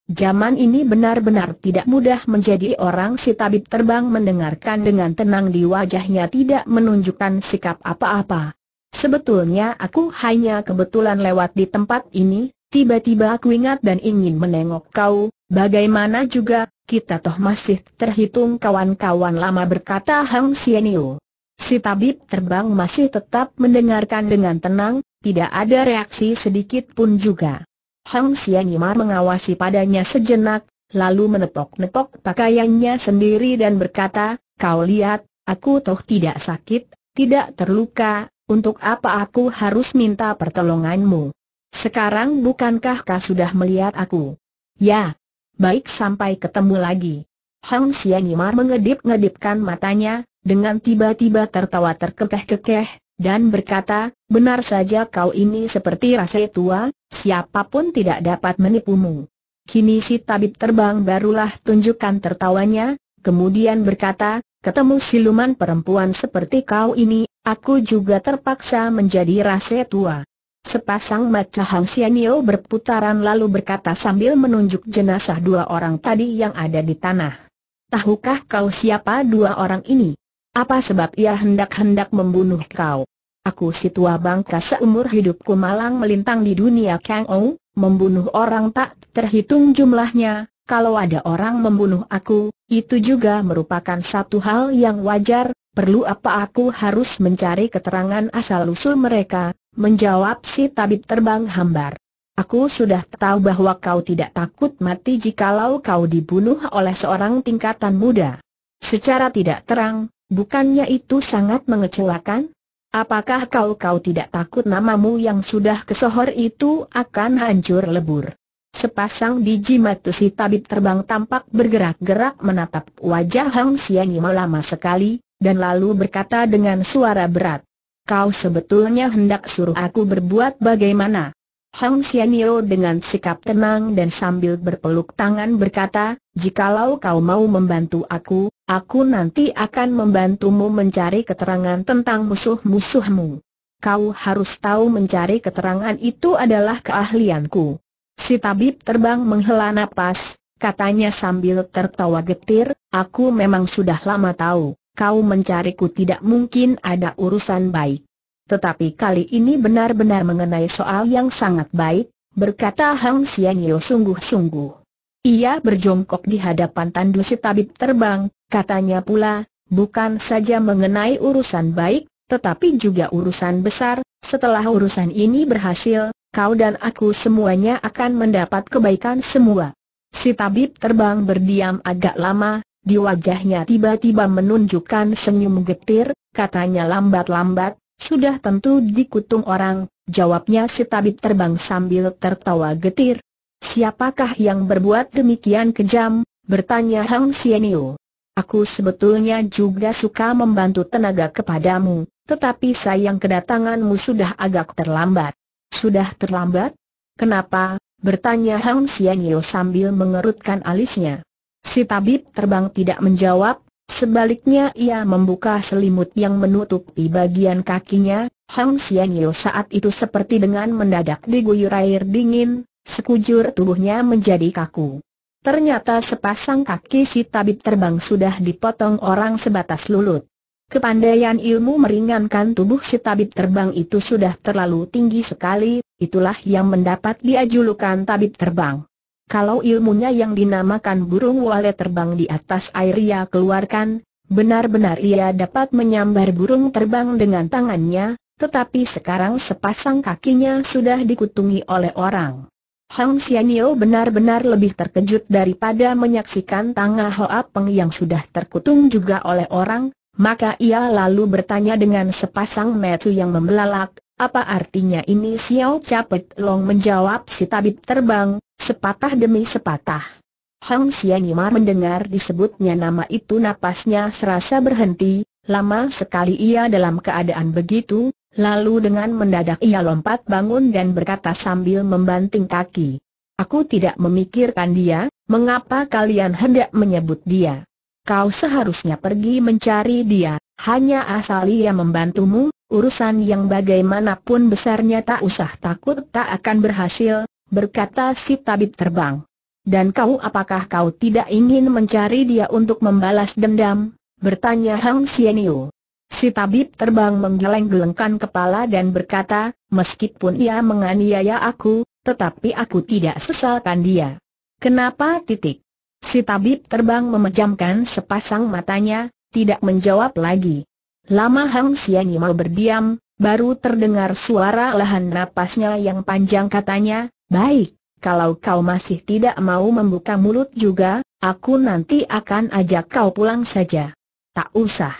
[SPEAKER 1] Zaman ini benar-benar tidak mudah menjadi orang si tabib terbang mendengarkan dengan tenang di wajahnya tidak menunjukkan sikap apa-apa. Sebetulnya aku hanya kebetulan lewat di tempat ini, tiba-tiba aku ingat dan ingin menengok kau, bagaimana juga, kita toh masih terhitung kawan-kawan lama berkata Hang Xianyu. Si tabib terbang masih tetap mendengarkan dengan tenang, tidak ada reaksi sedikit pun juga. Hang Xianyimar mengawasi padanya sejenak, lalu menepok-nepok pakaiannya sendiri dan berkata, kau lihat, aku toh tidak sakit, tidak terluka, untuk apa aku harus minta pertolonganmu? Sekarang bukankah kau sudah melihat aku? Ya, baik sampai ketemu lagi. Hang Xianimar mengedip-ngedipkan matanya, dengan tiba-tiba tertawa terkekeh-kekeh, dan berkata, benar saja kau ini seperti rasa tua, siapa pun tidak dapat menipumu. Kini si tabib terbang barulah tunjukkan tertawanya, kemudian berkata, ketemu siluman perempuan seperti kau ini, aku juga terpaksa menjadi rasa tua. Sepasang mata Hang berputaran lalu berkata sambil menunjuk jenazah dua orang tadi yang ada di tanah. tahukah kau siapa dua orang ini? Apa sebab ia hendak-hendak membunuh kau? Aku si tua bangka seumur hidupku malang melintang di dunia Kang Ou, membunuh orang tak terhitung jumlahnya, kalau ada orang membunuh aku, itu juga merupakan satu hal yang wajar, perlu apa aku harus mencari keterangan asal-usul mereka, menjawab si tabib terbang hambar. Aku sudah tahu bahwa kau tidak takut mati jikalau kau dibunuh oleh seorang tingkatan muda. Secara tidak terang, Bukannya itu sangat mengecewakan? Apakah kau-kau tidak takut namamu yang sudah kesohor itu akan hancur lebur? Sepasang biji mata si tabib terbang tampak bergerak-gerak menatap wajah Hang Xianyi lama sekali, dan lalu berkata dengan suara berat. Kau sebetulnya hendak suruh aku berbuat bagaimana? Hang Xianyo dengan sikap tenang dan sambil berpeluk tangan berkata, jikalau kau mau membantu aku, aku nanti akan membantumu mencari keterangan tentang musuh-musuhmu. Kau harus tahu mencari keterangan itu adalah keahlianku. Si tabib terbang menghela napas, katanya sambil tertawa getir, aku memang sudah lama tahu, kau mencariku tidak mungkin ada urusan baik. Tetapi kali ini benar-benar mengenai soal yang sangat baik, berkata Hang Xianyo sungguh-sungguh. Ia berjongkok di hadapan tandu si tabib terbang, katanya pula, bukan saja mengenai urusan baik, tetapi juga urusan besar, setelah urusan ini berhasil, kau dan aku semuanya akan mendapat kebaikan semua. Si tabib terbang berdiam agak lama, di wajahnya tiba-tiba menunjukkan senyum getir, katanya lambat-lambat, sudah tentu dikutung orang, jawabnya si tabib terbang sambil tertawa getir. Siapakah yang berbuat demikian kejam? Bertanya Hang Xianyu. Aku sebetulnya juga suka membantu tenaga kepadamu, tetapi sayang kedatanganmu sudah agak terlambat. Sudah terlambat? Kenapa? Bertanya Hang Xianyu sambil mengerutkan alisnya. Si tabib terbang tidak menjawab, Sebaliknya ia membuka selimut yang menutupi bagian kakinya, Hang Xianyo saat itu seperti dengan mendadak diguyur air dingin, sekujur tubuhnya menjadi kaku. Ternyata sepasang kaki si tabib terbang sudah dipotong orang sebatas lulut. Kepandaian ilmu meringankan tubuh si tabib terbang itu sudah terlalu tinggi sekali, itulah yang mendapat dia julukan tabib terbang. Kalau ilmunya yang dinamakan burung walet terbang di atas air ia keluarkan, benar-benar ia dapat menyambar burung terbang dengan tangannya, tetapi sekarang sepasang kakinya sudah dikutungi oleh orang. Hang Xianyo benar-benar lebih terkejut daripada menyaksikan tangan Hoa Peng yang sudah terkutung juga oleh orang, maka ia lalu bertanya dengan sepasang metu yang membelalak, apa artinya ini Xiao Capet Long menjawab si tabib terbang, sepatah demi sepatah. Hang Xianima mendengar disebutnya nama itu napasnya serasa berhenti, lama sekali ia dalam keadaan begitu, lalu dengan mendadak ia lompat bangun dan berkata sambil membanting kaki. Aku tidak memikirkan dia, mengapa kalian hendak menyebut dia? Kau seharusnya pergi mencari dia, hanya asal ia membantumu, urusan yang bagaimanapun besarnya tak usah takut tak akan berhasil, berkata si tabib terbang. Dan kau apakah kau tidak ingin mencari dia untuk membalas dendam? Bertanya Hang Xianyu. Si tabib terbang menggeleng-gelengkan kepala dan berkata, meskipun ia menganiaya aku, tetapi aku tidak sesalkan dia. Kenapa titik? Si tabib terbang memejamkan sepasang matanya, tidak menjawab lagi. Lama Hang Xianyu mau berdiam, baru terdengar suara lahan napasnya yang panjang katanya, Baik, kalau kau masih tidak mau membuka mulut juga, aku nanti akan ajak kau pulang saja. Tak usah.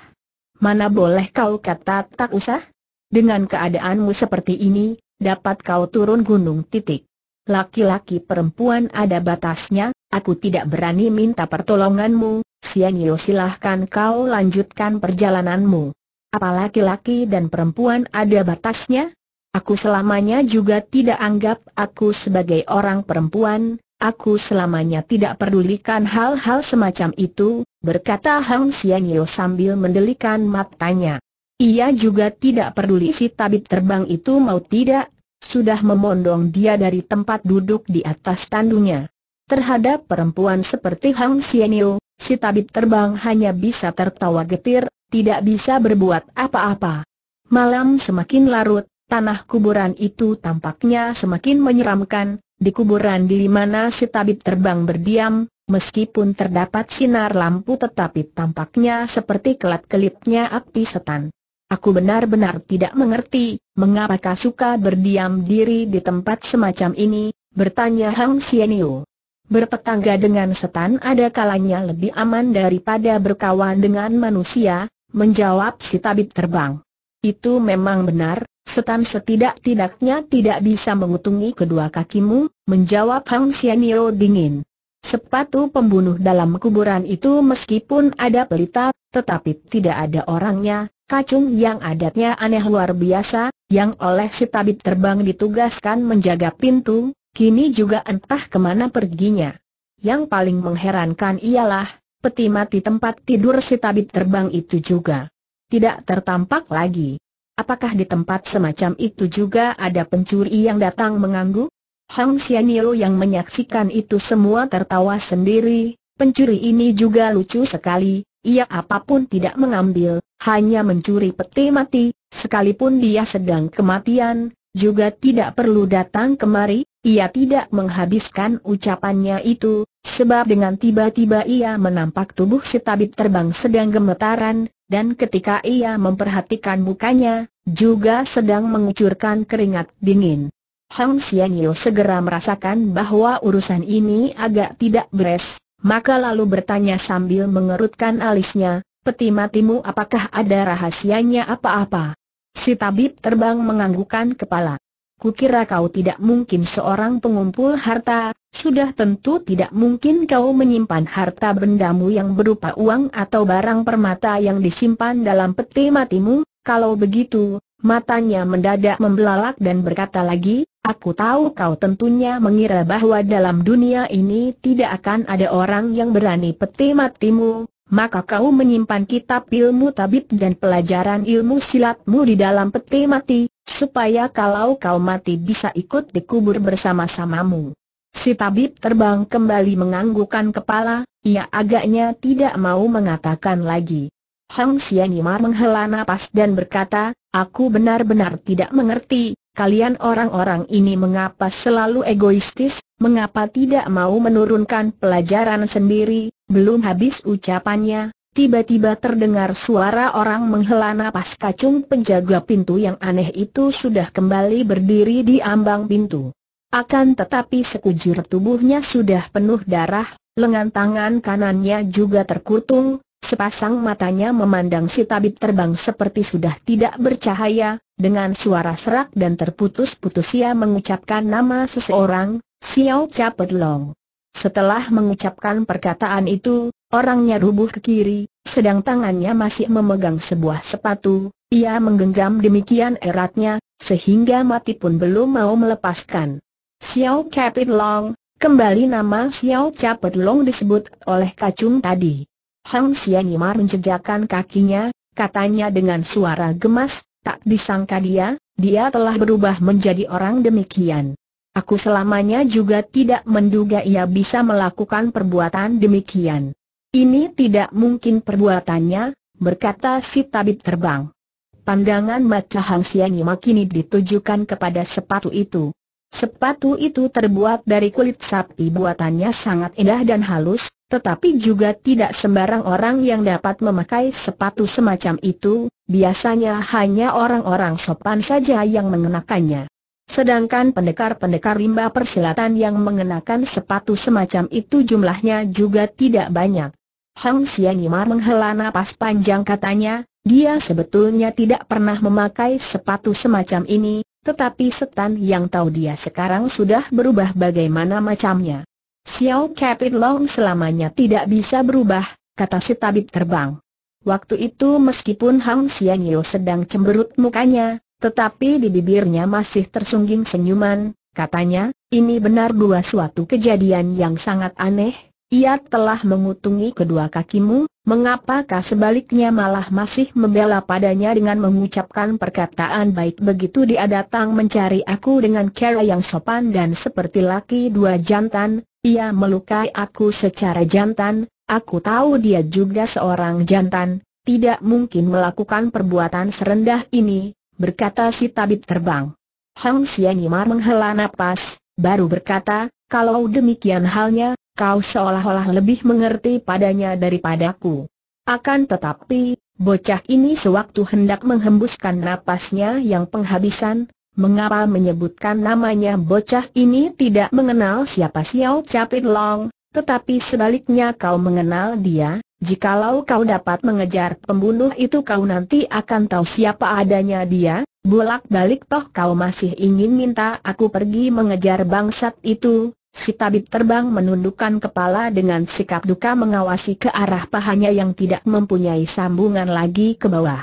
[SPEAKER 1] Mana boleh kau kata tak usah? Dengan keadaanmu seperti ini, dapat kau turun gunung titik. Laki-laki perempuan ada batasnya, aku tidak berani minta pertolonganmu, Sianyo silahkan kau lanjutkan perjalananmu. Apa laki-laki dan perempuan ada batasnya? Aku selamanya juga tidak anggap aku sebagai orang perempuan, aku selamanya tidak pedulikan hal-hal semacam itu, berkata Hang Xianyo sambil mendelikan matanya. Ia juga tidak peduli si tabib terbang itu mau tidak, sudah memondong dia dari tempat duduk di atas tandunya. Terhadap perempuan seperti Hang Xianyo, si tabib terbang hanya bisa tertawa getir, tidak bisa berbuat apa-apa. Malam semakin larut, tanah kuburan itu tampaknya semakin menyeramkan, di kuburan di mana si tabib terbang berdiam, meskipun terdapat sinar lampu tetapi tampaknya seperti kelap-kelipnya api setan. Aku benar-benar tidak mengerti, mengapakah suka berdiam diri di tempat semacam ini, bertanya Hang Xianyu. Bertetangga dengan setan ada kalanya lebih aman daripada berkawan dengan manusia, menjawab si tabib terbang. Itu memang benar, setan setidak-tidaknya tidak bisa mengutungi kedua kakimu, menjawab Hang Xianyo dingin. Sepatu pembunuh dalam kuburan itu meskipun ada pelita, tetapi tidak ada orangnya, kacung yang adatnya aneh luar biasa, yang oleh si tabib terbang ditugaskan menjaga pintu, kini juga entah ke mana perginya. Yang paling mengherankan ialah, peti mati tempat tidur si tabib terbang itu juga. Tidak tertampak lagi. Apakah di tempat semacam itu juga ada pencuri yang datang mengganggu? Hang Xianyo yang menyaksikan itu semua tertawa sendiri, pencuri ini juga lucu sekali, ia apa pun tidak mengambil, hanya mencuri peti mati, sekalipun dia sedang kematian, juga tidak perlu datang kemari, ia tidak menghabiskan ucapannya itu, sebab dengan tiba-tiba ia menampak tubuh si tabib terbang sedang gemetaran, dan ketika ia memperhatikan mukanya, juga sedang mengucurkan keringat dingin. Hang Xianyo segera merasakan bahwa urusan ini agak tidak beres, maka lalu bertanya sambil mengerutkan alisnya, peti matimu apakah ada rahasianya apa-apa? Si tabib terbang menganggukkan kepala. Kukira kau tidak mungkin seorang pengumpul harta, sudah tentu tidak mungkin kau menyimpan harta bendamu yang berupa uang atau barang permata yang disimpan dalam peti matimu, kalau begitu, matanya mendadak membelalak dan berkata lagi, aku tahu kau tentunya mengira bahwa dalam dunia ini tidak akan ada orang yang berani peti matimu, maka kau menyimpan kitab ilmu tabib dan pelajaran ilmu silatmu di dalam peti mati, supaya kalau kau mati bisa ikut dikubur bersama-samamu. Si tabib terbang kembali menganggukkan kepala, ia agaknya tidak mau mengatakan lagi. Hang Xianimar menghela napas dan berkata, aku benar-benar tidak mengerti, kalian orang-orang ini mengapa selalu egoistis, mengapa tidak mau menurunkan pelajaran sendiri, belum habis ucapannya, Tiba-tiba terdengar suara orang menghela napas kacung penjaga pintu yang aneh itu sudah kembali berdiri di ambang pintu. Akan tetapi sekujur tubuhnya sudah penuh darah, lengan tangan kanannya juga terkutung, sepasang matanya memandang si tabib terbang seperti sudah tidak bercahaya, dengan suara serak dan terputus-putus ia mengucapkan nama seseorang, Xiao Capet Long. Setelah mengucapkan perkataan itu, Orangnya rubuh ke kiri, sedang tangannya masih memegang sebuah sepatu, ia menggenggam demikian eratnya, sehingga mati pun belum mau melepaskan. Xiao Capit Long, kembali nama Xiao Capit Long disebut oleh kacung tadi. Hang Xianimar menjejakkan kakinya, katanya dengan suara gemas, tak disangka dia, dia telah berubah menjadi orang demikian. Aku selamanya juga tidak menduga ia bisa melakukan perbuatan demikian. Ini tidak mungkin perbuatannya, berkata si tabib terbang. Pandangan mata Hang Xianyi kini ditujukan kepada sepatu itu. Sepatu itu terbuat dari kulit sapi buatannya sangat indah dan halus, tetapi juga tidak sembarang orang yang dapat memakai sepatu semacam itu, biasanya hanya orang-orang sopan saja yang mengenakannya. Sedangkan pendekar-pendekar rimba persilatan yang mengenakan sepatu semacam itu jumlahnya juga tidak banyak. Hang Xianimar menghela napas panjang katanya, dia sebetulnya tidak pernah memakai sepatu semacam ini, tetapi setan yang tahu dia sekarang sudah berubah bagaimana macamnya. Xiao Capit Long selamanya tidak bisa berubah, kata si tabib terbang. Waktu itu meskipun Hang Xianyo sedang cemberut mukanya, tetapi di bibirnya masih tersungging senyuman, katanya, ini benar dua suatu kejadian yang sangat aneh, ia telah mengutungi kedua kakimu, mengapakah sebaliknya malah masih membela padanya dengan mengucapkan perkataan baik begitu dia datang mencari aku dengan cara yang sopan dan seperti laki dua jantan, ia melukai aku secara jantan, Aku tahu dia juga seorang jantan, tidak mungkin melakukan perbuatan serendah ini, berkata si tabib terbang. Hang Xianimar menghela napas, baru berkata, kalau demikian halnya, kau seolah-olah lebih mengerti padanya daripadaku. Akan tetapi, bocah ini sewaktu hendak menghembuskan napasnya yang penghabisan, mengapa menyebutkan namanya bocah ini tidak mengenal siapa Xiao Capit Long, tetapi sebaliknya kau mengenal dia, jikalau kau dapat mengejar pembunuh itu kau nanti akan tahu siapa adanya dia, bolak-balik toh kau masih ingin minta aku pergi mengejar bangsat itu, si tabib terbang menundukkan kepala dengan sikap duka mengawasi ke arah pahanya yang tidak mempunyai sambungan lagi ke bawah.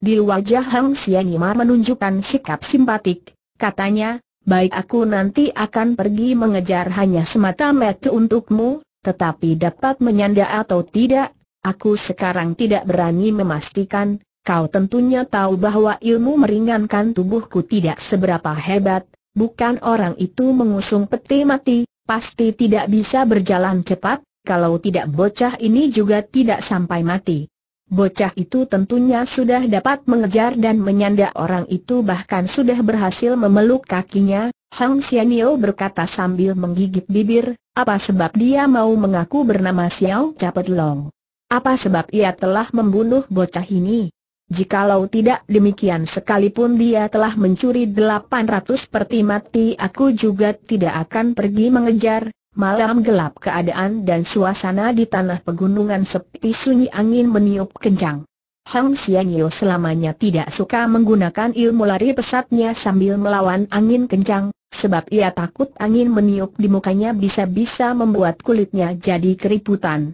[SPEAKER 1] Di wajah Hang Xianimar menunjukkan sikap simpatik, katanya, baik aku nanti akan pergi mengejar hanya semata-mata untukmu, tetapi dapat menyanda atau tidak, aku sekarang tidak berani memastikan, kau tentunya tahu bahwa ilmu meringankan tubuhku tidak seberapa hebat, bukan orang itu mengusung peti mati, pasti tidak bisa berjalan cepat, kalau tidak bocah ini juga tidak sampai mati. Bocah itu tentunya sudah dapat mengejar dan menyanda orang itu bahkan sudah berhasil memeluk kakinya, Hang Xianio berkata sambil menggigit bibir, apa sebab dia mau mengaku bernama Xiao Capet Long? Apa sebab ia telah membunuh bocah ini? Jikalau tidak demikian sekalipun dia telah mencuri 800 perti mati aku juga tidak akan pergi mengejar, Malam gelap keadaan dan suasana di tanah pegunungan sepi sunyi angin meniup kencang. Hang Xianyo selamanya tidak suka menggunakan ilmu lari pesatnya sambil melawan angin kencang, sebab ia takut angin meniup di mukanya bisa-bisa membuat kulitnya jadi keriputan.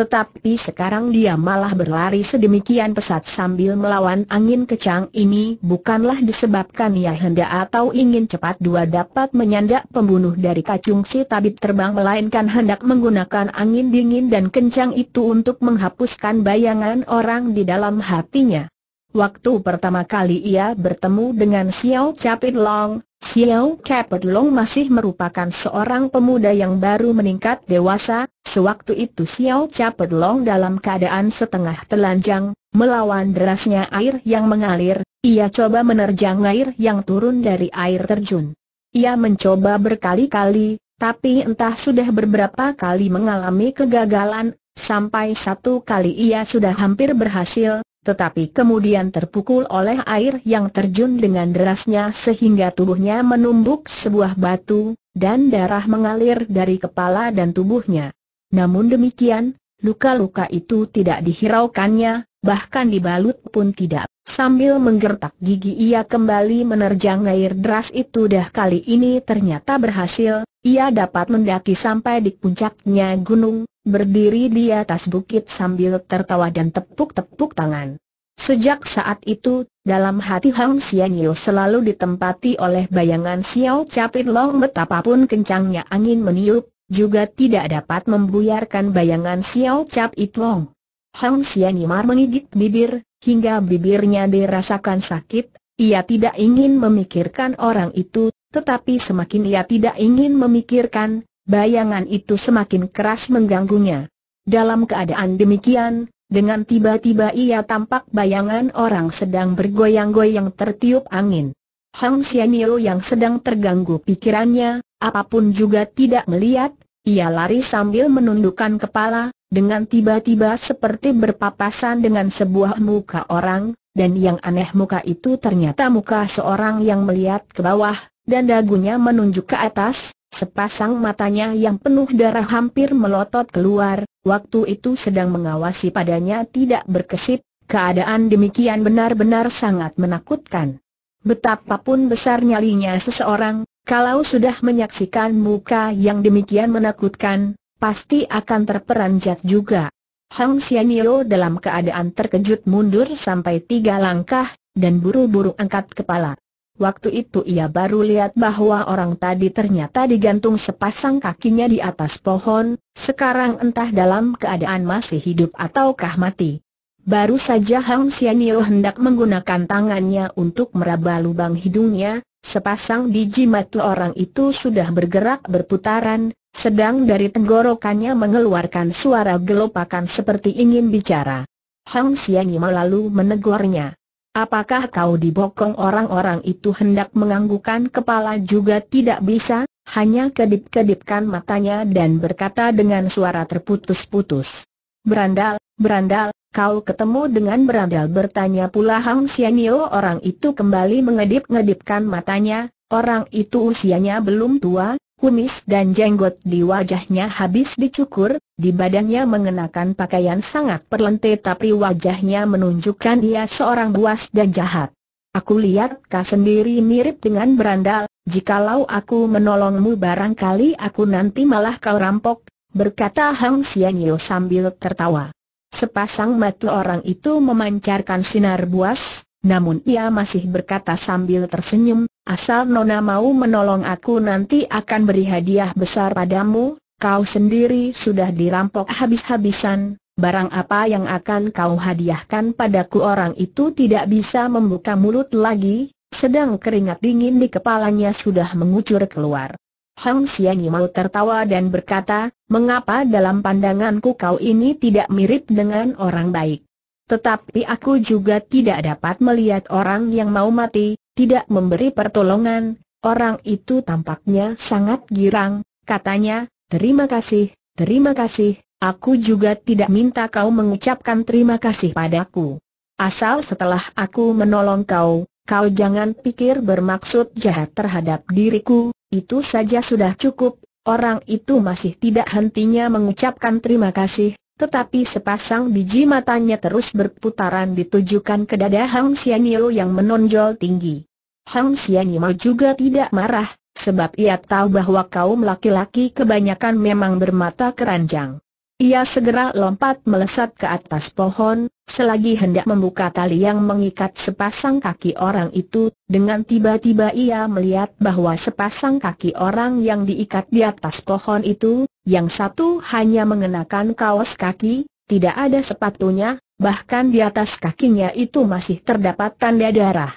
[SPEAKER 1] Tetapi sekarang dia malah berlari sedemikian pesat sambil melawan angin kecang ini bukanlah disebabkan ia hendak atau ingin cepat dua dapat menyandak pembunuh dari kacung si tabib terbang melainkan hendak menggunakan angin dingin dan kencang itu untuk menghapuskan bayangan orang di dalam hatinya. Waktu pertama kali ia bertemu dengan Xiao Capit Long, Xiao Capit Long masih merupakan seorang pemuda yang baru meningkat dewasa, sewaktu itu Xiao Capit Long dalam keadaan setengah telanjang, melawan derasnya air yang mengalir, ia coba menerjang air yang turun dari air terjun. Ia mencoba berkali-kali, tapi entah sudah beberapa kali mengalami kegagalan, sampai satu kali ia sudah hampir berhasil, tetapi kemudian terpukul oleh air yang terjun dengan derasnya sehingga tubuhnya menumbuk sebuah batu, dan darah mengalir dari kepala dan tubuhnya. Namun demikian, luka-luka itu tidak dihiraukannya, bahkan dibalut pun tidak. Sambil menggertak gigi ia kembali menerjang air deras itu dah kali ini ternyata berhasil, ia dapat mendaki sampai di puncaknya gunung, berdiri di atas bukit sambil tertawa dan tepuk-tepuk tangan. Sejak saat itu, dalam hati Hang Xianyo selalu ditempati oleh bayangan Xiao Capit Long betapapun kencangnya angin meniup, juga tidak dapat membuyarkan bayangan Xiao Capit Long. Hang Xianimar menggigit bibir, hingga bibirnya dirasakan sakit, ia tidak ingin memikirkan orang itu, tetapi semakin ia tidak ingin memikirkan, bayangan itu semakin keras mengganggunya. Dalam keadaan demikian, dengan tiba-tiba ia tampak bayangan orang sedang bergoyang-goyang tertiup angin. Hang Xianio yang sedang terganggu pikirannya, apa pun juga tidak melihat, ia lari sambil menundukkan kepala, dengan tiba-tiba seperti berpapasan dengan sebuah muka orang, dan yang aneh muka itu ternyata muka seorang yang melihat ke bawah, dan dagunya menunjuk ke atas, Sepasang matanya yang penuh darah hampir melotot keluar, waktu itu sedang mengawasi padanya tidak berkesip, keadaan demikian benar-benar sangat menakutkan. Betapapun besar nyalinya seseorang, kalau sudah menyaksikan muka yang demikian menakutkan, pasti akan terperanjat juga. Hang Xianyo dalam keadaan terkejut mundur sampai tiga langkah, dan buru-buru angkat kepala. Waktu itu ia baru lihat bahwa orang tadi ternyata digantung sepasang kakinya di atas pohon, sekarang entah dalam keadaan masih hidup ataukah mati. Baru saja Hang Xianio hendak menggunakan tangannya untuk meraba lubang hidungnya, sepasang biji mata orang itu sudah bergerak berputaran, sedang dari tenggorokannya mengeluarkan suara gelopakan seperti ingin bicara. Hang Xianyi lalu menegurnya. Apakah kau dibokong orang-orang itu hendak menganggukkan kepala juga tidak bisa, hanya kedip-kedipkan matanya dan berkata dengan suara terputus-putus. Berandal, berandal, kau ketemu dengan berandal bertanya pula Hang Xianyo orang itu kembali mengedip-ngedipkan matanya, orang itu usianya belum tua, kumis dan jenggot di wajahnya habis dicukur, di badannya mengenakan pakaian sangat perlente tapi wajahnya menunjukkan ia seorang buas dan jahat. Aku lihat kau sendiri mirip dengan berandal, jikalau aku menolongmu barangkali aku nanti malah kau rampok, berkata Hang Xianyo sambil tertawa. Sepasang mata orang itu memancarkan sinar buas, namun ia masih berkata sambil tersenyum, asal Nona mau menolong aku nanti akan beri hadiah besar padamu, kau sendiri sudah dirampok habis-habisan, barang apa yang akan kau hadiahkan padaku orang itu tidak bisa membuka mulut lagi, sedang keringat dingin di kepalanya sudah mengucur keluar. Hang Xianyi mau tertawa dan berkata, mengapa dalam pandanganku kau ini tidak mirip dengan orang baik? Tetapi aku juga tidak dapat melihat orang yang mau mati, tidak memberi pertolongan. Orang itu tampaknya sangat girang, katanya, terima kasih, terima kasih, aku juga tidak minta kau mengucapkan terima kasih padaku. Asal setelah aku menolong kau, kau jangan pikir bermaksud jahat terhadap diriku, itu saja sudah cukup, orang itu masih tidak hentinya mengucapkan terima kasih, tetapi sepasang biji matanya terus berputaran ditujukan ke dada Hang Xianyou yang menonjol tinggi. Hang Xianyou juga tidak marah, sebab ia tahu bahwa kaum laki-laki kebanyakan memang bermata keranjang. Ia segera lompat melesat ke atas pohon, selagi hendak membuka tali yang mengikat sepasang kaki orang itu, dengan tiba-tiba ia melihat bahwa sepasang kaki orang yang diikat di atas pohon itu, yang satu hanya mengenakan kaos kaki, tidak ada sepatunya, bahkan di atas kakinya itu masih terdapat tanda darah.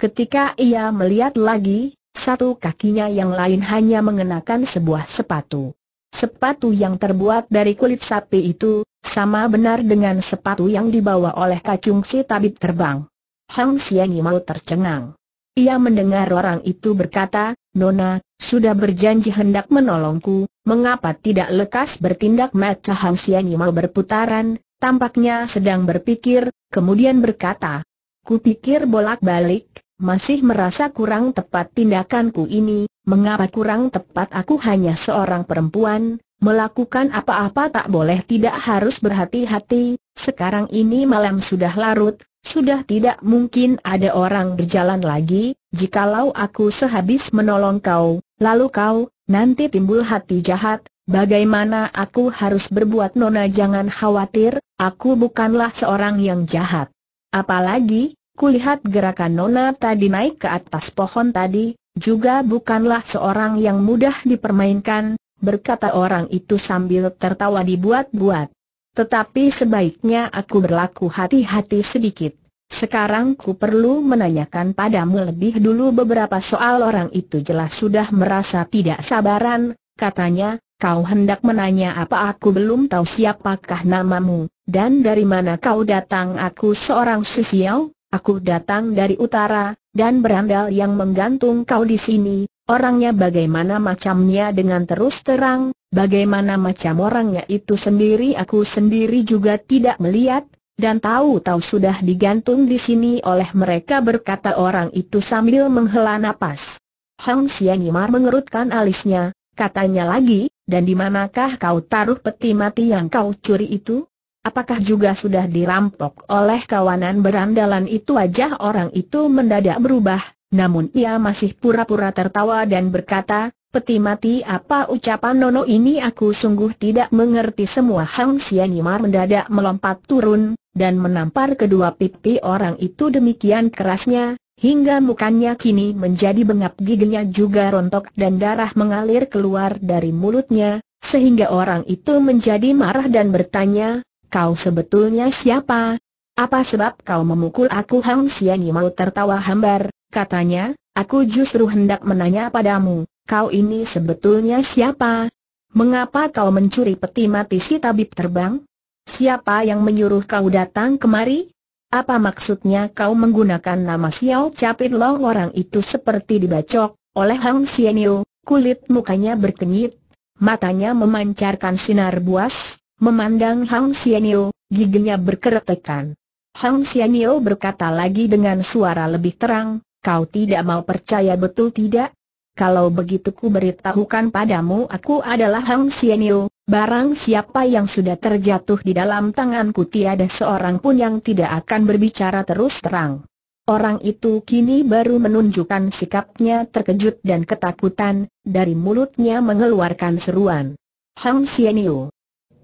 [SPEAKER 1] Ketika ia melihat lagi, satu kakinya yang lain hanya mengenakan sebuah sepatu. Sepatu yang terbuat dari kulit sapi itu, sama benar dengan sepatu yang dibawa oleh kacung si tabib terbang. Hang Xiani mau tercengang. Ia mendengar orang itu berkata, Nona, sudah berjanji hendak menolongku, mengapa tidak lekas bertindak mata Hang mau berputaran, tampaknya sedang berpikir, kemudian berkata, Kupikir bolak-balik, masih merasa kurang tepat tindakanku ini, mengapa kurang tepat aku hanya seorang perempuan, melakukan apa-apa tak boleh tidak harus berhati-hati, sekarang ini malam sudah larut, sudah tidak mungkin ada orang berjalan lagi, jikalau aku sehabis menolong kau, lalu kau, nanti timbul hati jahat, bagaimana aku harus berbuat nona jangan khawatir, aku bukanlah seorang yang jahat. Apalagi, Kulihat gerakan Nona tadi naik ke atas pohon tadi, juga bukanlah seorang yang mudah dipermainkan, berkata orang itu sambil tertawa dibuat-buat. Tetapi sebaiknya aku berlaku hati-hati sedikit. Sekarang ku perlu menanyakan padamu lebih dulu beberapa soal. Orang itu jelas sudah merasa tidak sabaran, katanya, kau hendak menanya apa? Aku belum tahu siapakah namamu, dan dari mana kau datang? Aku seorang sisiau, Aku datang dari utara, dan berandal yang menggantung kau di sini, orangnya bagaimana macamnya? Dengan terus terang, bagaimana macam orangnya itu sendiri? Aku sendiri juga tidak melihat, dan tahu-tahu sudah digantung di sini oleh mereka berkata orang itu sambil menghela napas. Hang Xianimar mengerutkan alisnya, katanya lagi, dan di manakah kau taruh peti mati yang kau curi itu? Apakah juga sudah dirampok oleh kawanan berandalan itu wajah orang itu mendadak berubah, namun ia masih pura-pura tertawa dan berkata, Peti mati apa ucapan Nono ini aku sungguh tidak mengerti semua Hang Xianimar mendadak melompat turun, dan menampar kedua pipi orang itu demikian kerasnya, hingga mukanya kini menjadi bengap giginya juga rontok dan darah mengalir keluar dari mulutnya, sehingga orang itu menjadi marah dan bertanya, kau sebetulnya siapa? Apa sebab kau memukul aku Hang Xiani mau tertawa hambar, katanya, aku justru hendak menanya padamu, kau ini sebetulnya siapa? Mengapa kau mencuri peti mati si tabib terbang? Siapa yang menyuruh kau datang kemari? Apa maksudnya kau menggunakan nama Xiao Capit Long orang itu seperti dibacok oleh Hang Xianyu, kulit mukanya berkenyit, matanya memancarkan sinar buas, memandang Hang Xianyu, giginya berkeretekan. Hang Xianyu berkata lagi dengan suara lebih terang, kau tidak mau percaya betul tidak? Kalau begitu ku beritahukan padamu aku adalah Hang Xianyu, barang siapa yang sudah terjatuh di dalam tanganku tiada seorang pun yang tidak akan berbicara terus terang. Orang itu kini baru menunjukkan sikapnya terkejut dan ketakutan, dari mulutnya mengeluarkan seruan. Hang Xianyu.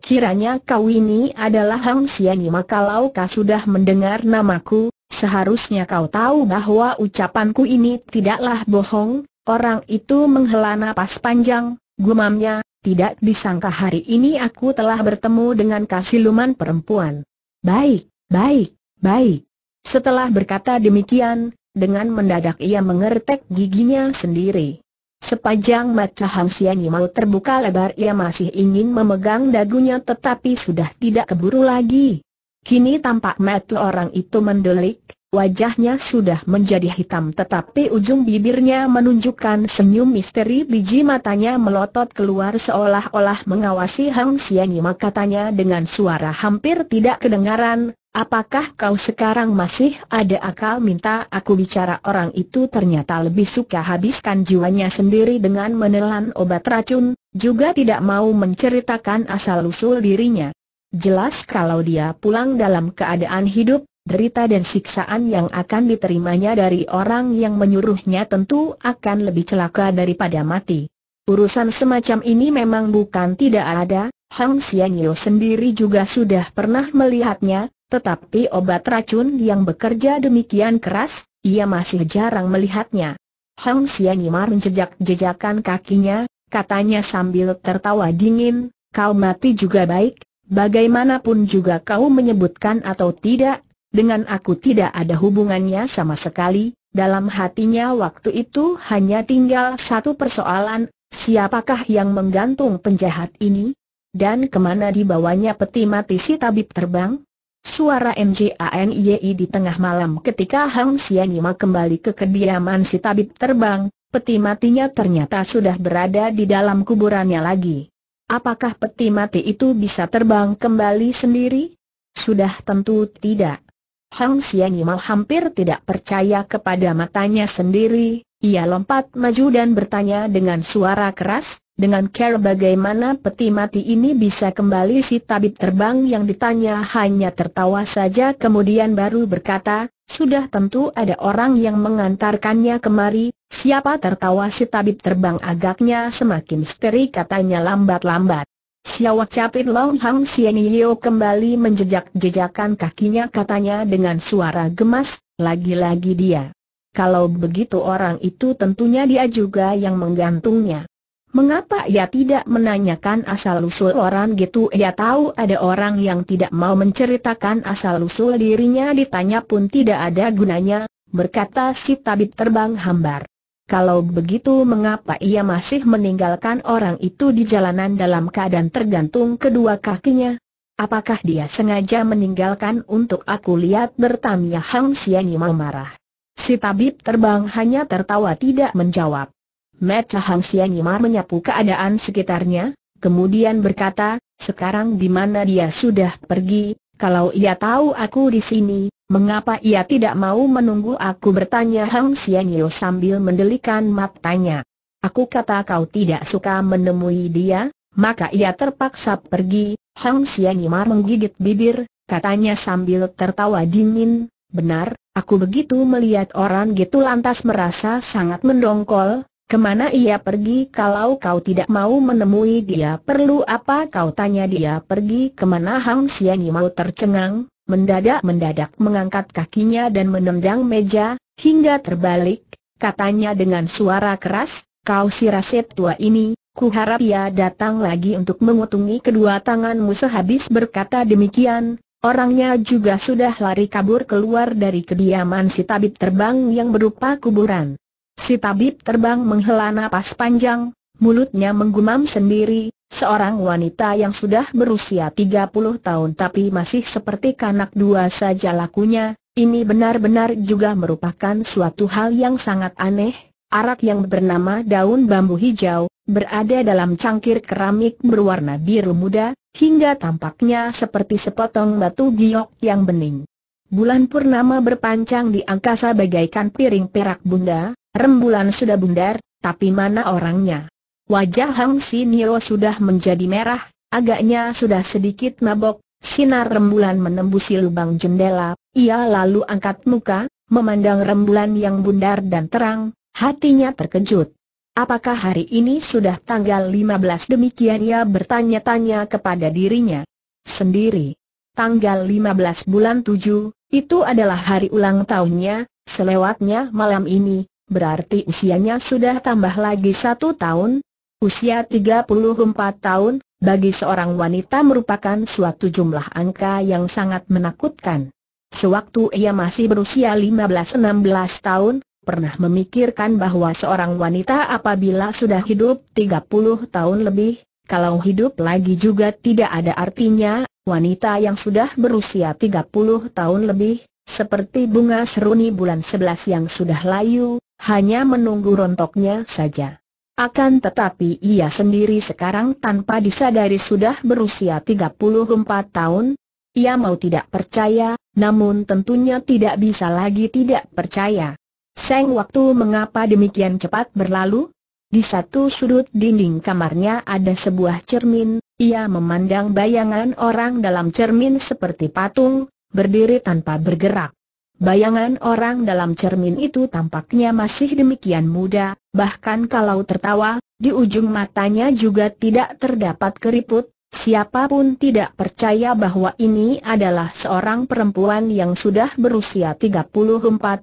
[SPEAKER 1] Kiranya kau ini adalah Hang Xianyu kalau kau sudah mendengar namaku, seharusnya kau tahu bahwa ucapanku ini tidaklah bohong, Orang itu menghela napas panjang, gumamnya, tidak disangka hari ini aku telah bertemu dengan kasiluman perempuan. Baik, baik, baik. Setelah berkata demikian, dengan mendadak ia mengertek giginya sendiri. Sepajang mata Hang Xianyi mau terbuka lebar ia masih ingin memegang dagunya tetapi sudah tidak keburu lagi. Kini tampak mata orang itu mendelik, Wajahnya sudah menjadi hitam tetapi ujung bibirnya menunjukkan senyum misteri. Biji matanya melotot keluar seolah-olah mengawasi Hang Xianyi. Katanya dengan suara hampir tidak kedengaran, apakah kau sekarang masih ada akal? Minta aku bicara. Orang itu ternyata lebih suka habiskan jiwanya sendiri dengan menelan obat racun, juga tidak mau menceritakan asal-usul dirinya. Jelas kalau dia pulang dalam keadaan hidup, derita dan siksaan yang akan diterimanya dari orang yang menyuruhnya tentu akan lebih celaka daripada mati. Urusan semacam ini memang bukan tidak ada, Hang Xianyo sendiri juga sudah pernah melihatnya, tetapi obat racun yang bekerja demikian keras, ia masih jarang melihatnya. Hang Xianyo menjejak-jejakan kakinya, katanya sambil tertawa dingin, kau mati juga baik, bagaimanapun juga kau menyebutkan atau tidak, dengan aku tidak ada hubungannya sama sekali, dalam hatinya waktu itu hanya tinggal satu persoalan, siapakah yang menggantung penjahat ini? Dan ke mana dibawanya peti mati si tabib terbang? Suara MJANIYI di tengah malam ketika Hang Xianima kembali ke kediaman si tabib terbang, peti matinya ternyata sudah berada di dalam kuburannya lagi. Apakah peti mati itu bisa terbang kembali sendiri? Sudah tentu tidak. Hang Xianyimau hampir tidak percaya kepada matanya sendiri, ia lompat maju dan bertanya dengan suara keras, dengan care bagaimana peti mati ini bisa kembali si tabib terbang yang ditanya hanya tertawa saja. Kemudian baru berkata, sudah tentu ada orang yang mengantarkannya kemari, siapa tertawa si tabib terbang agaknya semakin misteri katanya lambat-lambat. Xiao Capit Long Hang Xian Yeo kembali menjejak-jejakan kakinya katanya dengan suara gemas, lagi-lagi dia. Kalau begitu orang itu tentunya dia juga yang menggantungnya. Mengapa ia tidak menanyakan asal-usul orang gitu ia tahu ada orang yang tidak mau menceritakan asal-usul dirinya ditanya pun tidak ada gunanya, berkata si tabib terbang hambar. Kalau begitu mengapa ia masih meninggalkan orang itu di jalanan dalam keadaan tergantung kedua kakinya? Apakah dia sengaja meninggalkan untuk aku lihat bertanya Hang Xiani marah. Si tabib terbang hanya tertawa tidak menjawab. Mata Hang Xiani menyapu keadaan sekitarnya, kemudian berkata, sekarang di mana dia sudah pergi, kalau ia tahu aku di sini, Mengapa ia tidak mau menunggu aku bertanya Hang Xianyo sambil mendelikan matanya. Aku kata kau tidak suka menemui dia, maka ia terpaksa pergi. Hang Xianyo menggigit bibir, katanya sambil tertawa dingin, benar, aku begitu melihat orang gitu lantas merasa sangat mendongkol, Ke mana ia pergi kalau kau tidak mau menemui dia? Perlu apa kau tanya dia pergi ke mana? Hang Xiani mau tercengang, mendadak-mendadak mengangkat kakinya dan menendang meja, hingga terbalik, katanya dengan suara keras, kau si raset tua ini, kuharap ia datang lagi untuk mengutungi kedua tanganmu. Sehabis berkata demikian, orangnya juga sudah lari kabur keluar dari kediaman si tabib terbang yang berupa kuburan. Si tabib terbang menghela napas panjang, mulutnya menggumam sendiri, seorang wanita yang sudah berusia 30 tahun tapi masih seperti kanak dua saja lakunya, ini benar-benar juga merupakan suatu hal yang sangat aneh. Arak yang bernama daun bambu hijau, berada dalam cangkir keramik berwarna biru muda, hingga tampaknya seperti sepotong batu giok yang bening. Bulan purnama berpancang di angkasa bagaikan piring perak bunda, rembulan sudah bundar, tapi mana orangnya? Wajah Hang Sinio sudah menjadi merah, agaknya sudah sedikit mabok, sinar rembulan menembusi lubang jendela, ia lalu angkat muka, memandang rembulan yang bundar dan terang, hatinya terkejut. Apakah hari ini sudah tanggal 15 demikian ia bertanya-tanya kepada dirinya sendiri. Tanggal 15 bulan 7, itu adalah hari ulang tahunnya, selewatnya malam ini, berarti usianya sudah tambah lagi satu tahun. Usia 34 tahun, bagi seorang wanita merupakan suatu jumlah angka yang sangat menakutkan. Sewaktu ia masih berusia 15-16 tahun, pernah memikirkan bahwa seorang wanita apabila sudah hidup 30 tahun lebih, kalau hidup lagi juga tidak ada artinya, wanita yang sudah berusia 30 tahun lebih, seperti bunga seruni bulan 11 yang sudah layu, hanya menunggu rontoknya saja. Akan tetapi ia sendiri sekarang tanpa disadari sudah berusia 34 tahun, ia mau tidak percaya, namun tentunya tidak bisa lagi tidak percaya. Seng waktu mengapa demikian cepat berlalu? Di satu sudut dinding kamarnya ada sebuah cermin, ia memandang bayangan orang dalam cermin seperti patung, berdiri tanpa bergerak. Bayangan orang dalam cermin itu tampaknya masih demikian muda, bahkan kalau tertawa, di ujung matanya juga tidak terdapat keriput, siapa pun tidak percaya bahwa ini adalah seorang perempuan yang sudah berusia 34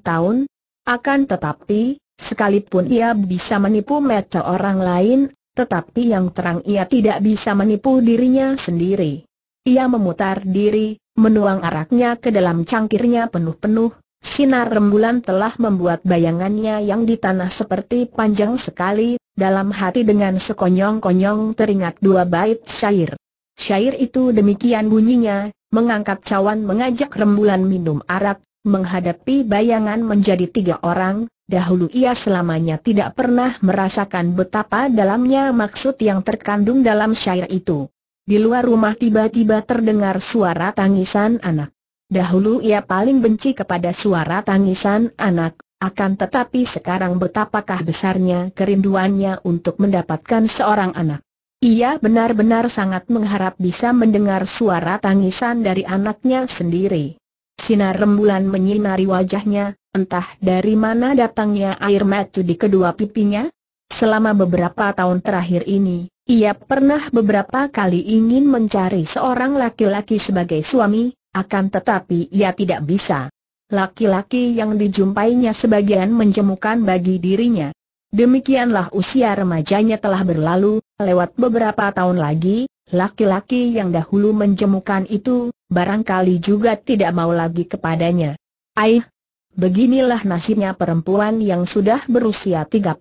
[SPEAKER 1] tahun. Akan tetapi, Sekalipun ia bisa menipu mata orang lain, tetapi yang terang ia tidak bisa menipu dirinya sendiri. Ia memutar diri, menuang araknya ke dalam cangkirnya penuh-penuh, sinar rembulan telah membuat bayangannya yang di tanah seperti panjang sekali, dalam hati dengan sekonyong-konyong teringat dua bait syair. Syair itu demikian bunyinya, mengangkat cawan mengajak rembulan minum arak, menghadapi bayangan menjadi tiga orang, Dahulu ia selamanya tidak pernah merasakan betapa dalamnya maksud yang terkandung dalam syair itu. Di luar rumah tiba-tiba terdengar suara tangisan anak. Dahulu ia paling benci kepada suara tangisan anak, akan tetapi sekarang betapakah besarnya kerinduannya untuk mendapatkan seorang anak. Ia benar-benar sangat mengharap bisa mendengar suara tangisan dari anaknya sendiri. Sinar rembulan menyinari wajahnya, entah dari mana datangnya air mata di kedua pipinya. Selama beberapa tahun terakhir ini, ia pernah beberapa kali ingin mencari seorang laki-laki sebagai suami, akan tetapi ia tidak bisa. Laki-laki yang dijumpainya sebagian menjemukan bagi dirinya. Demikianlah usia remajanya telah berlalu, lewat beberapa tahun lagi, laki-laki yang dahulu menjemukan itu, barangkali juga tidak mau lagi kepadanya. Aih, Beginilah nasibnya perempuan yang sudah berusia 34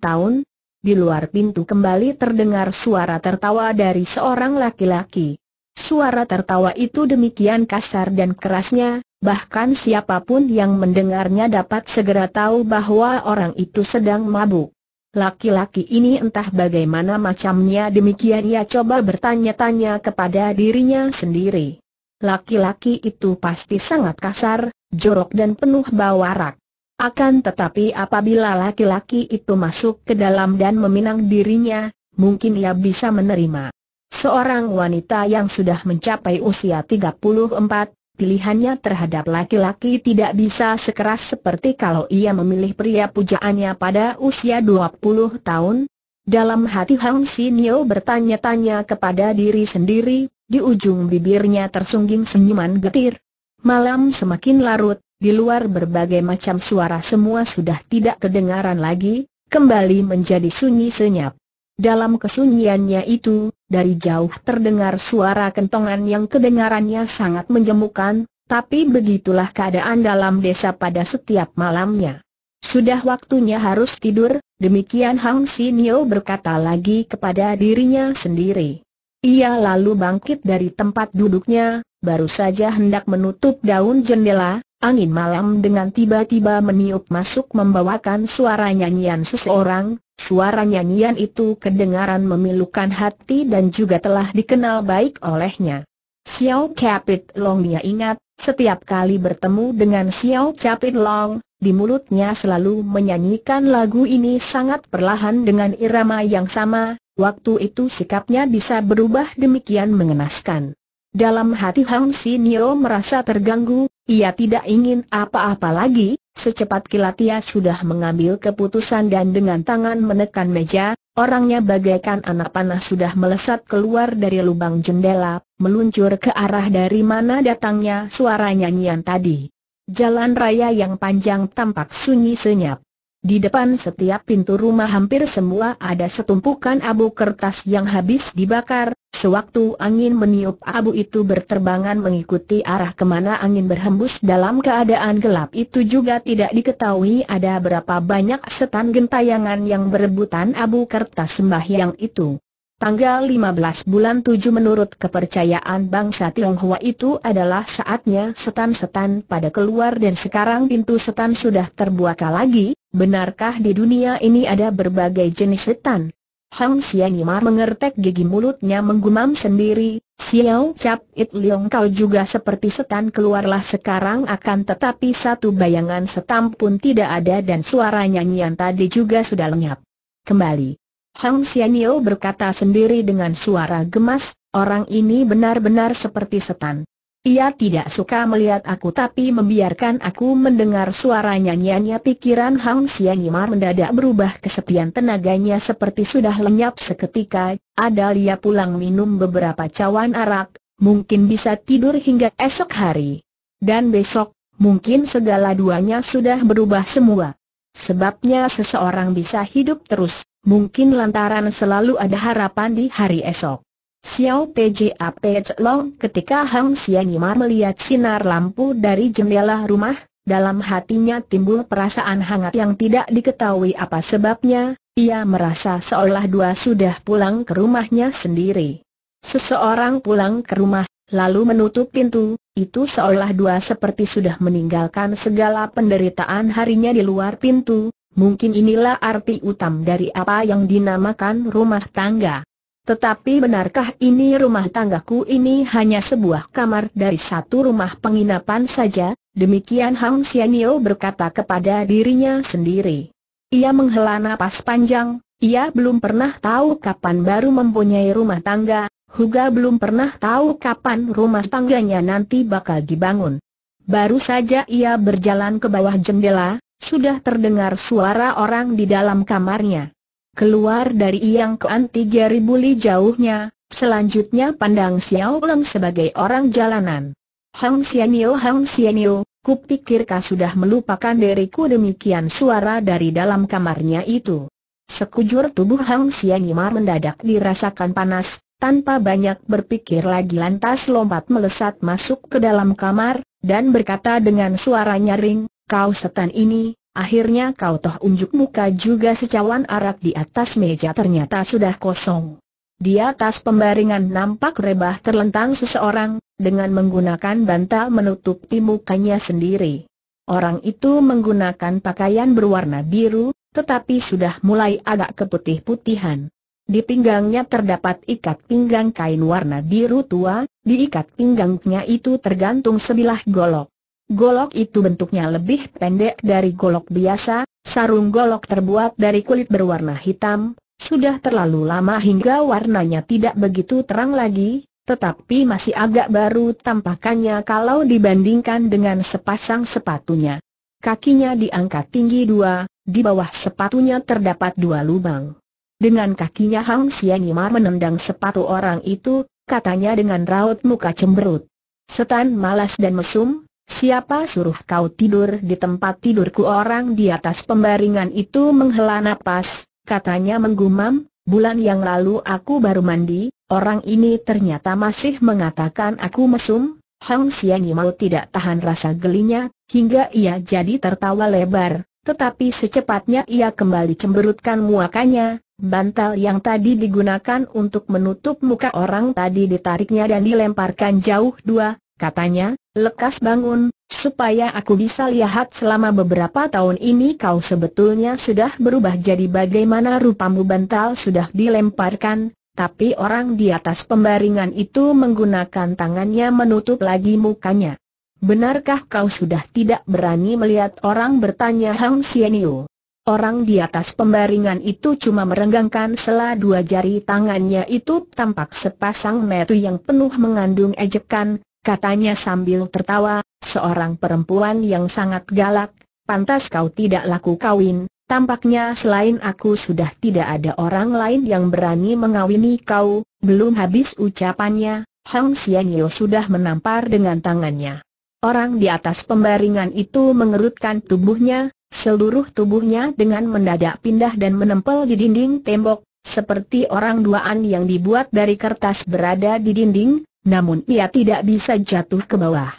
[SPEAKER 1] tahun. Di luar pintu kembali terdengar suara tertawa dari seorang laki-laki. Suara tertawa itu demikian kasar dan kerasnya, bahkan siapa pun yang mendengarnya dapat segera tahu bahwa orang itu sedang mabuk. Laki-laki ini entah bagaimana macamnya demikian ia coba bertanya-tanya kepada dirinya sendiri. Laki-laki itu pasti sangat kasar, jorok dan penuh bau arak. Akan tetapi apabila laki-laki itu masuk ke dalam dan meminang dirinya, mungkin ia bisa menerima. Seorang wanita yang sudah mencapai usia 34, pilihannya terhadap laki-laki tidak bisa sekeras seperti kalau ia memilih pria pujaannya pada usia 20 tahun. Dalam hati Hang Sinio bertanya-tanya kepada diri sendiri, di ujung bibirnya tersungging senyuman getir. Malam semakin larut, di luar berbagai macam suara semua sudah tidak kedengaran lagi, kembali menjadi sunyi senyap. Dalam kesunyiannya itu, dari jauh terdengar suara kentongan yang kedengarannya sangat menjemukan, tapi begitulah keadaan dalam desa pada setiap malamnya. sudah waktunya harus tidur, demikian Hang Sinio berkata lagi kepada dirinya sendiri. Ia lalu bangkit dari tempat duduknya, baru saja hendak menutup daun jendela, angin malam dengan tiba-tiba meniup masuk membawakan suara nyanyian seseorang, suara nyanyian itu kedengaran memilukan hati dan juga telah dikenal baik olehnya. Xiao Capit Long dia ingat, setiap kali bertemu dengan Xiao Capit Long, di mulutnya selalu menyanyikan lagu ini sangat perlahan dengan irama yang sama, waktu itu sikapnya bisa berubah demikian mengenaskan. Dalam hati Hang Sinio merasa terganggu, ia tidak ingin apa-apa lagi, secepat kilat ia sudah mengambil keputusan dan dengan tangan menekan meja, orangnya bagaikan anak panah sudah melesat keluar dari lubang jendela, meluncur ke arah dari mana datangnya suara nyanyian tadi. Jalan raya yang panjang tampak sunyi senyap. Di depan setiap pintu rumah hampir semua ada setumpukan abu kertas yang habis dibakar, sewaktu angin meniup abu itu berterbangan mengikuti arah ke mana angin berhembus dalam keadaan gelap. Itu juga tidak diketahui ada berapa banyak setan gentayangan yang berebutan abu kertas sembahyang itu. Tanggal 15 bulan 7 menurut kepercayaan bangsa Tionghoa itu adalah saatnya setan-setan pada keluar dan sekarang pintu setan sudah terbuka lagi, benarkah di dunia ini ada berbagai jenis setan? Hang Xianimar mengertek gigi mulutnya menggumam sendiri, Xiao Cap It Leong kau juga seperti setan keluarlah sekarang akan tetapi satu bayangan setam pun tidak ada dan suara nyanyian tadi juga sudah lenyap. Kembali. Hang Xianio berkata sendiri dengan suara gemas, orang ini benar-benar seperti setan. Ia tidak suka melihat aku tapi membiarkan aku mendengar suara nyanyiannya pikiran Hang Xianimar mendadak berubah kesepian tenaganya seperti sudah lenyap seketika, ada dia pulang minum beberapa cawan arak, mungkin bisa tidur hingga esok hari. Dan besok, mungkin segala duanya sudah berubah semua. Sebabnya seseorang bisa hidup terus, Mungkin lantaran selalu ada harapan di hari esok. Xiao PJA Long ketika Hang Xianima melihat sinar lampu dari jendela rumah, dalam hatinya timbul perasaan hangat yang tidak diketahui apa sebabnya, ia merasa seolah dua sudah pulang ke rumahnya sendiri. Seseorang pulang ke rumah, lalu menutup pintu, itu seolah dua seperti sudah meninggalkan segala penderitaan harinya di luar pintu, Mungkin inilah arti utam dari apa yang dinamakan rumah tangga. Tetapi benarkah ini rumah tanggaku ini hanya sebuah kamar dari satu rumah penginapan saja? Demikian Hang Xianio berkata kepada dirinya sendiri. Ia menghela napas panjang, ia belum pernah tahu kapan baru mempunyai rumah tangga, Huga belum pernah tahu kapan rumah tangganya nanti bakal dibangun. Baru saja ia berjalan ke bawah jendela, sudah terdengar suara orang di dalam kamarnya. Keluar dari Iang Kean tiga ribu li jauhnya, selanjutnya pandang Xiao Leng sebagai orang jalanan. Hang Xianio Hang Xianio, kupikir kau sudah melupakan diriku demikian suara dari dalam kamarnya itu. Sekujur tubuh Hang Xianimar mendadak dirasakan panas, tanpa banyak berpikir lagi lantas lompat melesat masuk ke dalam kamar, dan berkata dengan suara nyaring, kau setan ini, akhirnya kau toh unjuk muka juga secawan arak di atas meja ternyata sudah kosong. Di atas pembaringan nampak rebah terlentang seseorang, dengan menggunakan bantal menutupi mukanya sendiri. Orang itu menggunakan pakaian berwarna biru, tetapi sudah mulai agak keputih-putihan. Di pinggangnya terdapat ikat pinggang kain warna biru tua, di ikat pinggangnya itu tergantung sebilah golok. Golok itu bentuknya lebih pendek dari golok biasa, sarung golok terbuat dari kulit berwarna hitam, sudah terlalu lama hingga warnanya tidak begitu terang lagi, tetapi masih agak baru tampakannya kalau dibandingkan dengan sepasang sepatunya. Kakinya diangkat tinggi dua, di bawah sepatunya terdapat dua lubang. Dengan kakinya Hang Xianimar menendang sepatu orang itu, katanya dengan raut muka cemberut. Setan malas dan mesum, Siapa suruh kau tidur di tempat tidurku? Orang di atas pembaringan itu menghela napas, katanya menggumam, bulan yang lalu aku baru mandi, orang ini ternyata masih mengatakan aku mesum, Hang Xiani mau tidak tahan rasa gelinya, hingga ia jadi tertawa lebar, tetapi secepatnya ia kembali cemberutkan muakanya, bantal yang tadi digunakan untuk menutup muka orang tadi ditariknya dan dilemparkan jauh dua, katanya, lekas bangun, supaya aku bisa lihat selama beberapa tahun ini kau sebetulnya sudah berubah jadi bagaimana rupamu bantal sudah dilemparkan, tapi orang di atas pembaringan itu menggunakan tangannya menutup lagi mukanya. Benarkah kau sudah tidak berani melihat orang bertanya Hang Xianyu? Orang di atas pembaringan itu cuma merenggangkan sela dua jari tangannya itu tampak sepasang metu yang penuh mengandung ejekan, katanya sambil tertawa, seorang perempuan yang sangat galak, pantas kau tidak laku kawin, tampaknya selain aku sudah tidak ada orang lain yang berani mengawini kau, belum habis ucapannya, Hang Xianyu sudah menampar dengan tangannya. Orang di atas pembaringan itu mengerutkan tubuhnya, seluruh tubuhnya dengan mendadak pindah dan menempel di dinding tembok, seperti orang duaan yang dibuat dari kertas berada di dinding, namun ia tidak bisa jatuh ke bawah.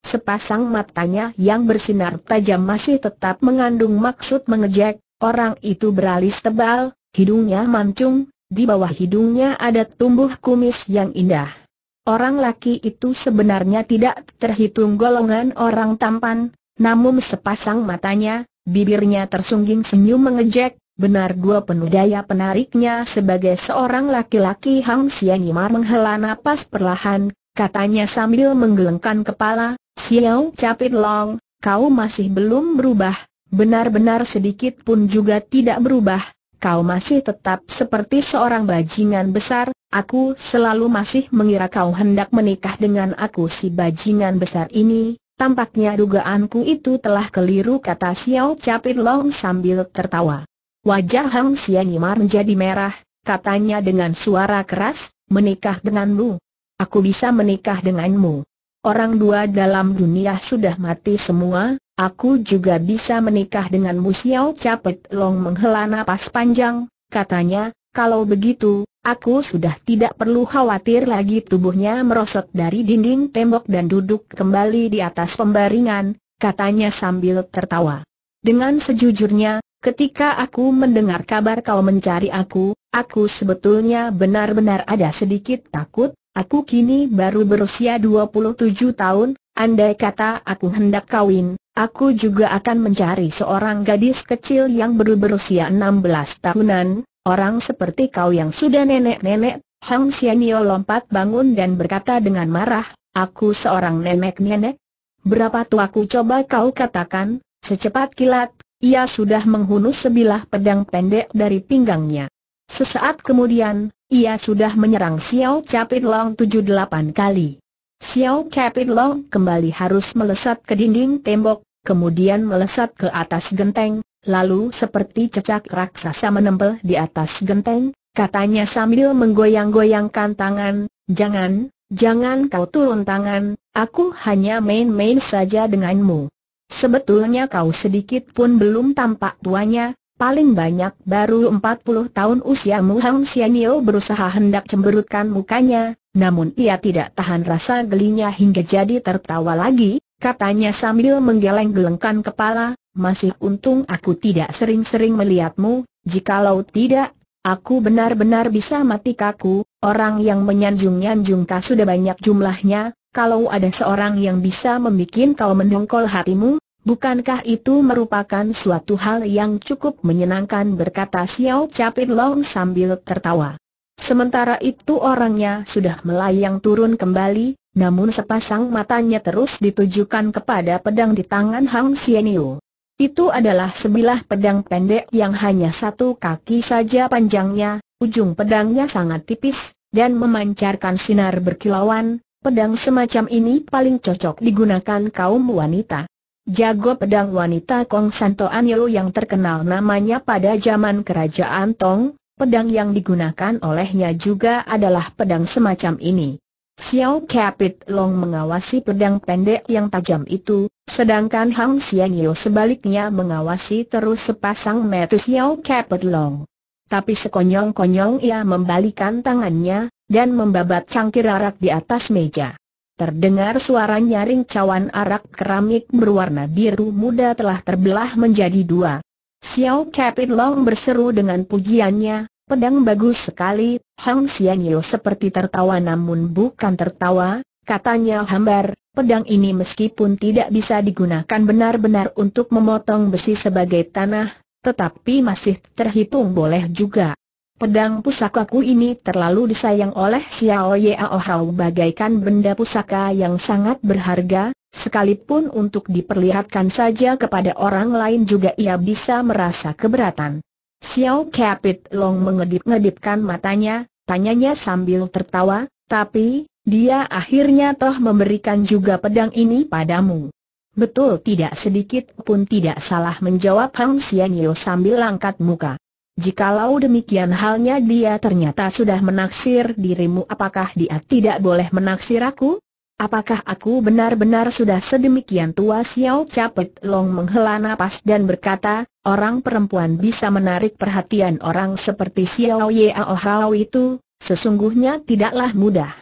[SPEAKER 1] Sepasang matanya yang bersinar tajam masih tetap mengandung maksud mengejek, orang itu beralis tebal, hidungnya mancung, di bawah hidungnya ada tumbuh kumis yang indah. Orang laki itu sebenarnya tidak terhitung golongan orang tampan, namun sepasang matanya, bibirnya tersungging senyum mengejek, benar dua penuh daya penariknya sebagai seorang laki-laki Hang Xianyimar menghela napas perlahan, katanya sambil menggelengkan kepala, Xiao Capit Long, kau masih belum berubah, benar-benar sedikit pun juga tidak berubah, kau masih tetap seperti seorang bajingan besar, aku selalu masih mengira kau hendak menikah dengan aku si bajingan besar ini, tampaknya dugaanku itu telah keliru kata Xiao Capit Long sambil tertawa. Wajah Hang Xianimar menjadi merah, katanya dengan suara keras, menikah denganmu. Aku bisa menikah denganmu. Orang dua dalam dunia sudah mati semua, Aku juga bisa menikah dengan Musiao Capet Long menghela napas panjang, katanya, kalau begitu, aku sudah tidak perlu khawatir lagi tubuhnya merosot dari dinding tembok dan duduk kembali di atas pembaringan, katanya sambil tertawa. Dengan sejujurnya, ketika aku mendengar kabar kau mencari aku, aku sebetulnya benar-benar ada sedikit takut, aku kini baru berusia 27 tahun, andai kata aku hendak kawin, Aku juga akan mencari seorang gadis kecil yang baru berusia 16 tahunan, orang seperti kau yang sudah nenek-nenek, Hang Xianyo lompat bangun dan berkata dengan marah, aku seorang nenek-nenek? Berapa tuaku coba kau katakan, secepat kilat, ia sudah menghunus sebilah pedang pendek dari pinggangnya. Sesaat kemudian, ia sudah menyerang Xiao Capit Long 78 kali. Xiao Capit Long kembali harus melesat ke dinding tembok, kemudian melesat ke atas genteng, lalu seperti cecak raksasa menempel di atas genteng, katanya sambil menggoyang-goyangkan tangan, jangan, jangan kau turun tangan, aku hanya main-main saja denganmu. Sebetulnya kau sedikit pun belum tampak tuanya, paling banyak baru 40 tahun usiamu Hang Xianyo berusaha hendak cemberutkan mukanya, namun ia tidak tahan rasa gelinya hingga jadi tertawa lagi, Katanya sambil menggeleng-gelengkan kepala, masih untung aku tidak sering-sering melihatmu, jikalau tidak, aku benar-benar bisa mati kaku, orang yang menyanjung-nyanjung kau sudah banyak jumlahnya, kalau ada seorang yang bisa membuat kau mendongkol hatimu, bukankah itu merupakan suatu hal yang cukup menyenangkan berkata Xiao Capit Long sambil tertawa. Sementara itu orangnya sudah melayang turun kembali, namun sepasang matanya terus ditujukan kepada pedang di tangan Hang Xianyu. Itu adalah sebilah pedang pendek yang hanya satu kaki saja panjangnya, ujung pedangnya sangat tipis, dan memancarkan sinar berkilauan, pedang semacam ini paling cocok digunakan kaum wanita. Jago pedang wanita Kong Santo Anyo yang terkenal namanya pada zaman kerajaan Tong, pedang yang digunakan olehnya juga adalah pedang semacam ini. Xiao Capit Long mengawasi pedang pendek yang tajam itu, sedangkan Hang Xianyo sebaliknya mengawasi terus sepasang mata Xiao Capit Long. Tapi sekonyong-konyong ia membalikan tangannya, dan membabat cangkir arak di atas meja. terdengar suara nyaring cawan arak keramik berwarna biru muda telah terbelah menjadi dua. Xiao Capit Long berseru dengan pujiannya, pedang bagus sekali, Hang Xianyo seperti tertawa namun bukan tertawa, katanya hambar, pedang ini meskipun tidak bisa digunakan benar-benar untuk memotong besi sebagai tanah, tetapi masih terhitung boleh juga. Pedang pusakaku ini terlalu disayang oleh Xiao Yao Hao bagaikan benda pusaka yang sangat berharga, sekalipun untuk diperlihatkan saja kepada orang lain juga ia bisa merasa keberatan. Xiao Capit Long mengedip-ngedipkan matanya, tanyanya sambil tertawa, tapi, dia akhirnya toh memberikan juga pedang ini padamu. Betul tidak sedikit pun tidak salah menjawab Hang Xianyo sambil angkat muka. Jikalau demikian halnya dia ternyata sudah menaksir dirimu apakah dia tidak boleh menaksir aku? Apakah aku benar-benar sudah sedemikian tua Xiao Capet Long menghela napas dan berkata, orang perempuan bisa menarik perhatian orang seperti Xiao Yao Hao itu, sesungguhnya tidaklah mudah.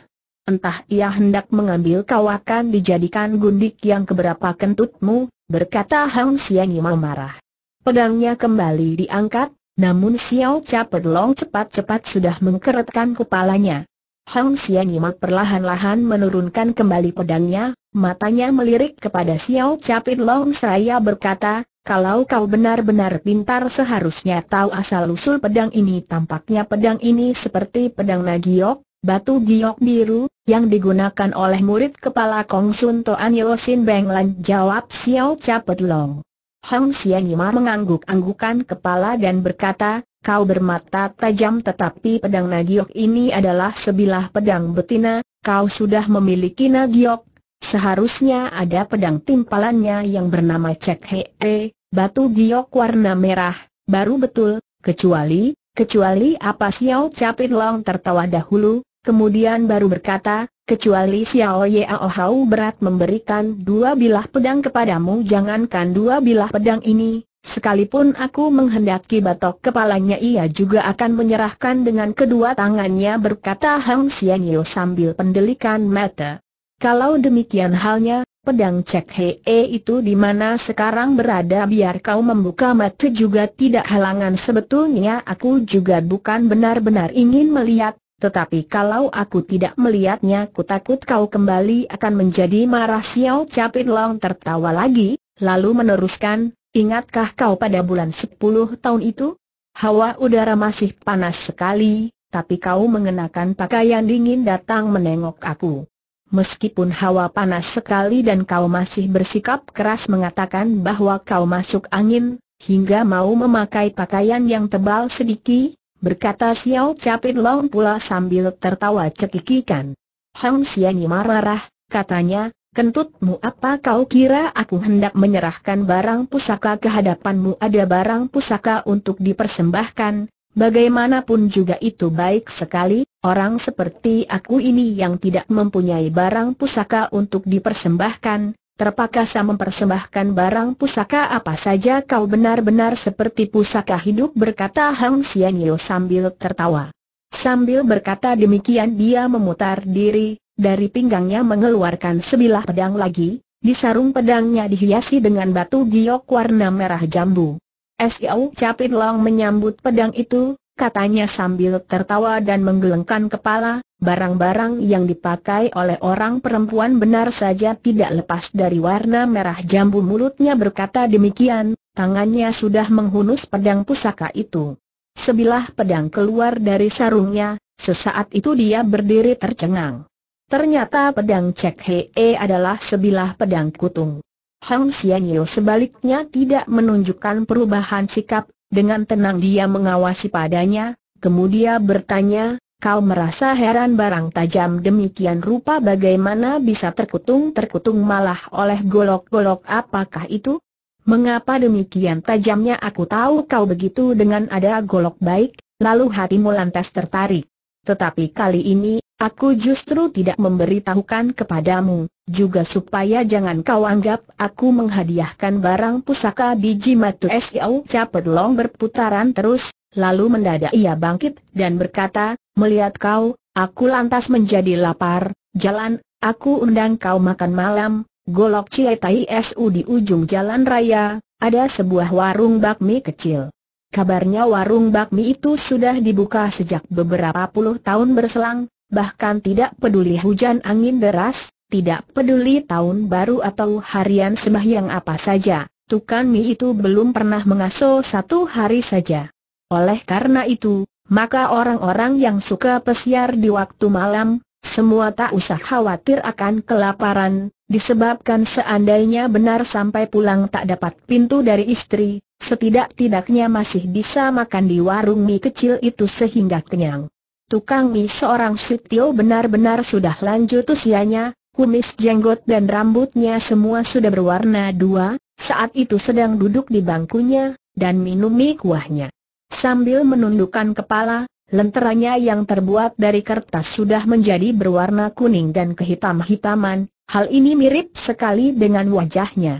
[SPEAKER 1] Entah ia hendak mengambil kawakan dijadikan gundik yang keberapa kentutmu, berkata Hang Xiang marah. Pedangnya kembali diangkat, namun Xiao Capet Long cepat-cepat sudah mengkeretkan kepalanya. Hang Xian Yimak perlahan-lahan menurunkan kembali pedangnya, matanya melirik kepada Xiao Capit Long seraya berkata, kalau kau benar-benar pintar seharusnya tahu asal-usul pedang ini tampaknya pedang ini seperti pedang Nagiok, batu giok biru, yang digunakan oleh murid kepala Kong Sun Toan Yosin Beng Lan jawab Xiao Capet Long. Hang Xianima mengangguk-anggukan kepala dan berkata, kau bermata tajam tetapi pedang Nagiok ini adalah sebilah pedang betina, kau sudah memiliki Nagiok, seharusnya ada pedang timpalannya yang bernama Cek Hee, batu giok warna merah, baru betul, kecuali, kecuali apa Xiao Capit Long tertawa dahulu, kemudian baru berkata, kecuali Xiao Yao Hao berat memberikan dua bilah pedang kepadamu jangankan dua bilah pedang ini, sekalipun aku menghendaki batok kepalanya ia juga akan menyerahkan dengan kedua tangannya berkata Hang Xianyo sambil pendelikan mata. Kalau demikian halnya, pedang Cek Hee itu di mana sekarang berada biar kau membuka mata juga tidak halangan sebetulnya aku juga bukan benar-benar ingin melihat tetapi kalau aku tidak melihatnya ku takut kau kembali akan menjadi marah Xiao Capit Long tertawa lagi, lalu meneruskan, ingatkah kau pada bulan 10 tahun itu? Hawa udara masih panas sekali, tapi kau mengenakan pakaian dingin datang menengok aku. Meskipun hawa panas sekali dan kau masih bersikap keras mengatakan bahwa kau masuk angin, hingga mau memakai pakaian yang tebal sedikit, berkata Xiao Capit Long pula sambil tertawa cekikikan. Hang Xiani marah, katanya, kentutmu apa kau kira aku hendak menyerahkan barang pusaka ke hadapanmu? Ada barang pusaka untuk dipersembahkan, bagaimanapun juga itu baik sekali, orang seperti aku ini yang tidak mempunyai barang pusaka untuk dipersembahkan, terpaksa mempersembahkan barang pusaka apa saja kau benar-benar seperti pusaka hidup berkata Hang Xianyo sambil tertawa. Sambil berkata demikian dia memutar diri, dari pinggangnya mengeluarkan sebilah pedang lagi, di sarung pedangnya dihiasi dengan batu giok warna merah jambu. S.I.O. Capit Long menyambut pedang itu, katanya sambil tertawa dan menggelengkan kepala, barang-barang yang dipakai oleh orang perempuan benar saja tidak lepas dari warna merah jambu mulutnya berkata demikian, tangannya sudah menghunus pedang pusaka itu. Sebilah pedang keluar dari sarungnya, sesaat itu dia berdiri tercengang. Ternyata pedang Cek Hee adalah sebilah pedang kutung. Hang Xianyo sebaliknya tidak menunjukkan perubahan sikap, dengan tenang dia mengawasi padanya, kemudian bertanya, kau merasa heran barang tajam demikian rupa bagaimana bisa terkutung-terkutung malah oleh golok-golok apakah itu? Mengapa demikian tajamnya aku tahu kau begitu dengan ada golok baik, lalu hatimu lantas tertarik. Tetapi kali ini, aku justru tidak memberitahukan kepadamu, juga supaya jangan kau anggap aku menghadiahkan barang pusaka biji matu S.I.O. Capet Long berputaran terus, lalu mendadak ia bangkit dan berkata, melihat kau, aku lantas menjadi lapar, jalan, aku undang kau makan malam, golok Cietai SU di ujung jalan raya, ada sebuah warung bakmi kecil. Kabarnya warung bakmi itu sudah dibuka sejak beberapa puluh tahun berselang, bahkan tidak peduli hujan angin deras, tidak peduli tahun baru atau harian sembahyang apa saja, tukang mie itu belum pernah mengasuh satu hari saja. Oleh karena itu, maka orang-orang yang suka pesiar di waktu malam, semua tak usah khawatir akan kelaparan, disebabkan seandainya benar sampai pulang tak dapat pintu dari istri, setidak-tidaknya masih bisa makan di warung mie kecil itu sehingga kenyang. Tukang mie seorang Sitio benar-benar sudah lanjut usianya, kumis jenggot dan rambutnya semua sudah berwarna dua, saat itu sedang duduk di bangkunya, dan minum mie kuahnya. Sambil menundukkan kepala, lenteranya yang terbuat dari kertas sudah menjadi berwarna kuning dan kehitam-hitaman, hal ini mirip sekali dengan wajahnya.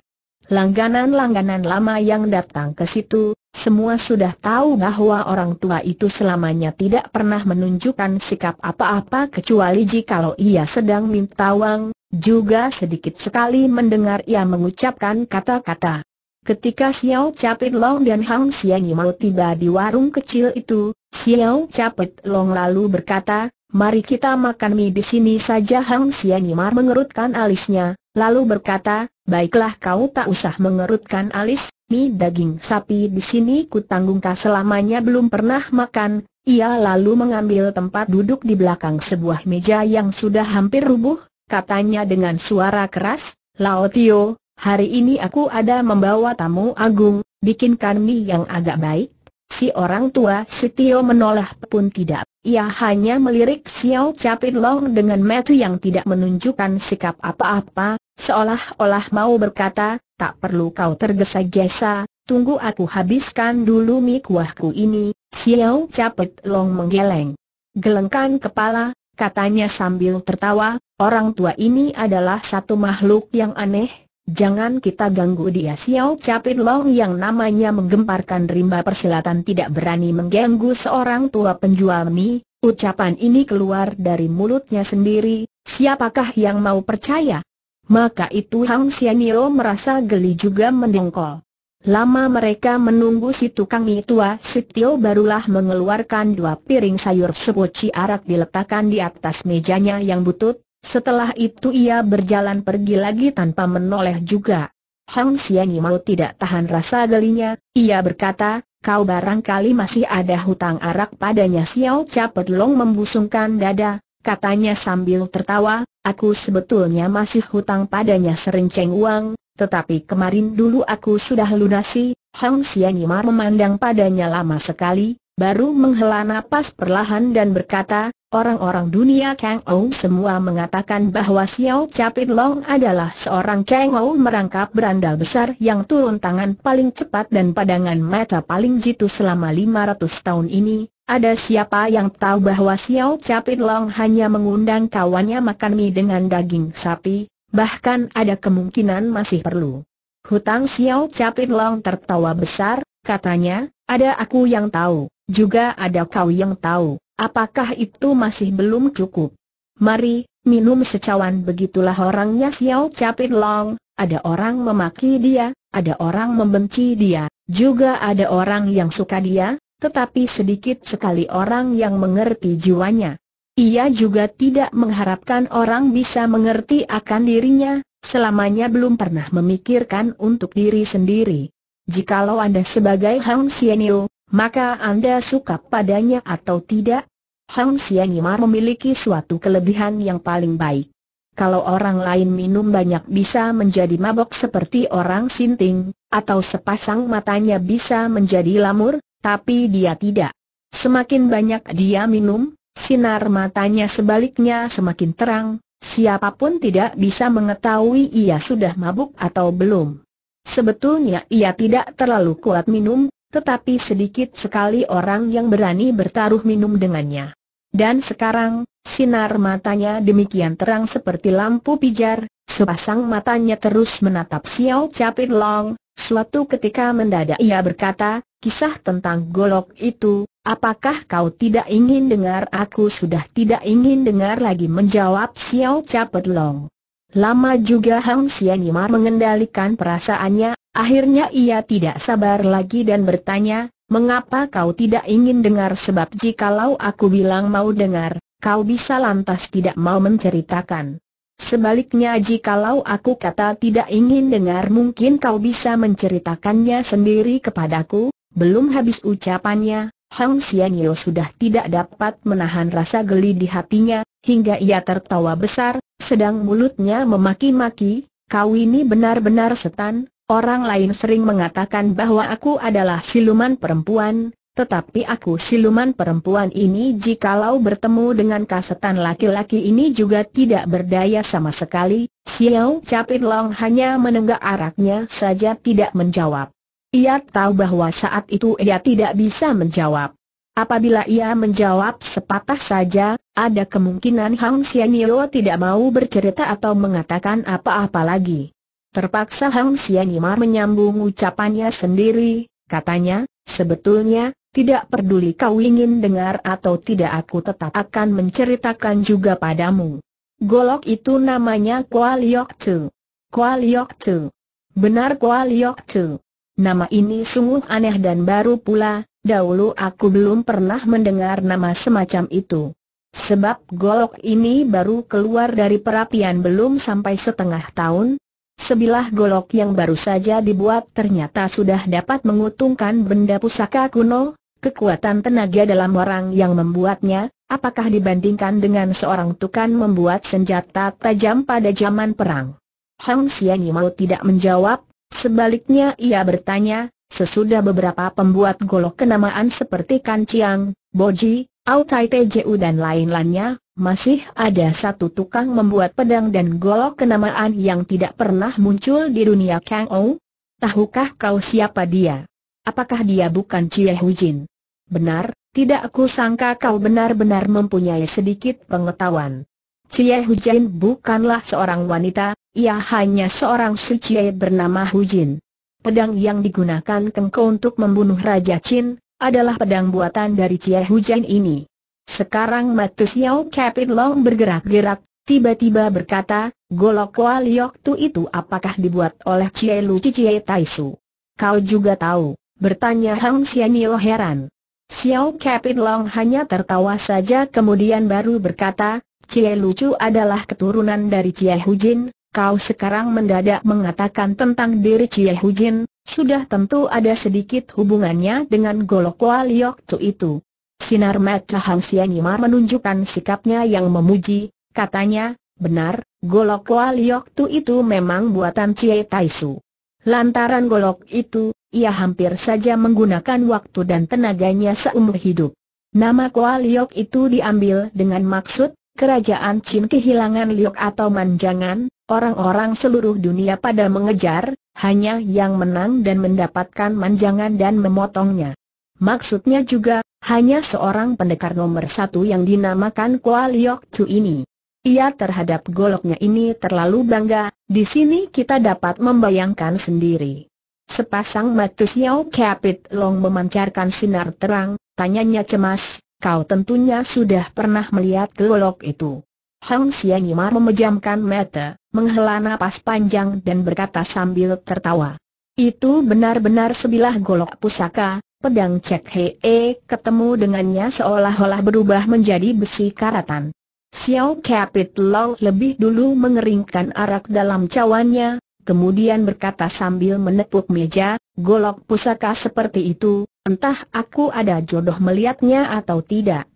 [SPEAKER 1] Langganan-langganan lama yang datang ke situ, semua sudah tahu bahwa orang tua itu selamanya tidak pernah menunjukkan sikap apa-apa kecuali jikalau ia sedang minta uang, juga sedikit sekali mendengar ia mengucapkan kata-kata. Ketika Xiao Capit Long dan Hang Xianyi mau tiba di warung kecil itu, Xiao Capit Long lalu berkata, Mari kita makan mie di sini saja Hang Xianyi mengerutkan alisnya, lalu berkata, Baiklah kau tak usah mengerutkan alis, mie daging sapi di sini ku tanggung kau selamanya belum pernah makan. Ia lalu mengambil tempat duduk di belakang sebuah meja yang sudah hampir rubuh, katanya dengan suara keras, Lao Tio, hari ini aku ada membawa tamu agung, bikinkan mie yang agak baik. Si orang tua Tio menolak pun tidak. Ia hanya melirik Xiao Capit Long dengan mata yang tidak menunjukkan sikap apa-apa, seolah-olah mau berkata, tak perlu kau tergesa-gesa, tunggu aku habiskan dulu mie kuahku ini. Xiao Capit Long menggeleng. Gelengkan kepala, katanya sambil tertawa, orang tua ini adalah satu makhluk yang aneh, Jangan kita ganggu dia Xiao Capit Long yang namanya menggemparkan rimba persilatan tidak berani mengganggu seorang tua penjual mie, ucapan ini keluar dari mulutnya sendiri, siapakah yang mau percaya? Maka itu Hang Xianyo merasa geli juga mendengkol. Lama mereka menunggu si tukang mie tua Sitio barulah mengeluarkan dua piring sayur sepoci arak diletakkan di atas mejanya yang butut, setelah itu ia berjalan pergi lagi tanpa menoleh juga. Hang Xianyi mau tidak tahan rasa gelinya, ia berkata, kau barangkali masih ada hutang arak padanya Xiao Capet Long membusungkan dada, katanya sambil tertawa, aku sebetulnya masih hutang padanya serenceng uang, tetapi kemarin dulu aku sudah lunasi, Hang Xianyi memandang padanya lama sekali, baru menghela napas perlahan dan berkata, Orang-orang dunia Kang Ou semua mengatakan bahwa Xiao Capit Long adalah seorang Kang Ou merangkap berandal besar yang turun tangan paling cepat dan padangan mata paling jitu selama 500 tahun ini. Ada siapa yang tahu bahwa Xiao Capit Long hanya mengundang kawannya makan mie dengan daging sapi, bahkan ada kemungkinan masih perlu. Hutang Xiao Capit Long tertawa besar, katanya, ada aku yang tahu, juga ada kau yang tahu. Apakah itu masih belum cukup? Mari, minum secawan begitulah orangnya Xiao Capit Long, ada orang memaki dia, ada orang membenci dia, juga ada orang yang suka dia, tetapi sedikit sekali orang yang mengerti jiwanya. Ia juga tidak mengharapkan orang bisa mengerti akan dirinya, selamanya belum pernah memikirkan untuk diri sendiri. Jikalau Anda sebagai Hang Xianyu, maka Anda suka padanya atau tidak? Hang Xianimar memiliki suatu kelebihan yang paling baik. Kalau orang lain minum banyak bisa menjadi mabok seperti orang sinting, atau sepasang matanya bisa menjadi lamur, tapi dia tidak. Semakin banyak dia minum, sinar matanya sebaliknya semakin terang, siapa pun tidak bisa mengetahui ia sudah mabuk atau belum. Sebetulnya ia tidak terlalu kuat minum, tetapi sedikit sekali orang yang berani bertaruh minum dengannya. Dan sekarang, sinar matanya demikian terang seperti lampu pijar, sepasang matanya terus menatap Xiao Capit Long, suatu ketika mendadak ia berkata, kisah tentang golok itu, apakah kau tidak ingin dengar? Aku sudah tidak ingin dengar lagi menjawab Xiao Capet Long. Lama juga Hang Xianima mengendalikan perasaannya, akhirnya ia tidak sabar lagi dan bertanya, mengapa kau tidak ingin dengar sebab jikalau aku bilang mau dengar, kau bisa lantas tidak mau menceritakan. Sebaliknya jikalau aku kata tidak ingin dengar mungkin kau bisa menceritakannya sendiri kepadaku, belum habis ucapannya, Hang Xianyo sudah tidak dapat menahan rasa geli di hatinya, hingga ia tertawa besar, sedang mulutnya memaki-maki, kau ini benar-benar setan, orang lain sering mengatakan bahwa aku adalah siluman perempuan, tetapi aku siluman perempuan ini jikalau bertemu dengan kasetan laki-laki ini juga tidak berdaya sama sekali, Xiao Capit Long hanya menenggak araknya saja tidak menjawab. Ia tahu bahwa saat itu ia tidak bisa menjawab. Apabila ia menjawab sepatah saja, ada kemungkinan Hang Xianyo tidak mau bercerita atau mengatakan apa-apa lagi. Terpaksa Hang Xianima menyambung ucapannya sendiri, katanya, sebetulnya, tidak peduli kau ingin dengar atau tidak aku tetap akan menceritakan juga padamu. Golok itu namanya Kwa Liok Tu. Kwa Liok Tu. Benar Kwa Liok Tu. Nama ini sungguh aneh dan baru pula, dahulu aku belum pernah mendengar nama semacam itu. Sebab golok ini baru keluar dari perapian belum sampai setengah tahun, Sebilah golok yang baru saja dibuat ternyata sudah dapat menguntungkan benda pusaka kuno, kekuatan tenaga dalam orang yang membuatnya, apakah dibandingkan dengan seorang tukang membuat senjata tajam pada zaman perang? Hang Xiani mau tidak menjawab, sebaliknya ia bertanya, sesudah beberapa pembuat golok kenamaan seperti Kanciang, Boji, Autai TJU dan lain-lainnya, masih ada satu tukang membuat pedang dan golok kenamaan yang tidak pernah muncul di dunia Kang Ou? Tahukah kau siapa dia? Apakah dia bukan Cie Hujin? Benar, tidak aku sangka kau benar-benar mempunyai sedikit pengetahuan. Cie Hujin bukanlah seorang wanita, ia hanya seorang suci bernama Hujin. Pedang yang digunakan Kengko untuk membunuh Raja Chin, adalah pedang buatan dari Cie Hujin ini. Sekarang mata Xiao Capit Long bergerak-gerak, tiba-tiba berkata, golok Liok tu itu apakah dibuat oleh Cie Lu Cie Taisu? Kau juga tahu, bertanya Hang Xianio heran. Xiao Capit Long hanya tertawa saja kemudian baru berkata, Cie Lucu adalah keturunan dari Cie Hujin, kau sekarang mendadak mengatakan tentang diri Cie Hujin, sudah tentu ada sedikit hubungannya dengan golok Liok tu itu. Sinar mata Hang Xianima menunjukkan sikapnya yang memuji, katanya, benar, golok Liok Tu itu memang buatan Cie Taisu. Lantaran golok itu, ia hampir saja menggunakan waktu dan tenaganya seumur hidup. Nama Liok itu diambil dengan maksud, kerajaan Chin kehilangan Liok atau manjangan, orang-orang seluruh dunia pada mengejar, hanya yang menang dan mendapatkan manjangan dan memotongnya. Maksudnya juga, hanya seorang pendekar nomor satu yang dinamakan Kwa Liok Tu ini. Ia terhadap goloknya ini terlalu bangga, di sini kita dapat membayangkan sendiri. Sepasang mata Xiao Capit Long memancarkan sinar terang, tanyanya cemas, kau tentunya sudah pernah melihat golok itu. Hang Xianima memejamkan mata, menghela napas panjang dan berkata sambil tertawa. Itu benar-benar sebilah golok pusaka, pedang Cek Hee ketemu dengannya seolah-olah berubah menjadi besi karatan. Xiao Capit Long lebih dulu mengeringkan arak dalam cawannya, kemudian berkata sambil menepuk meja, golok pusaka seperti itu, entah aku ada jodoh melihatnya atau tidak.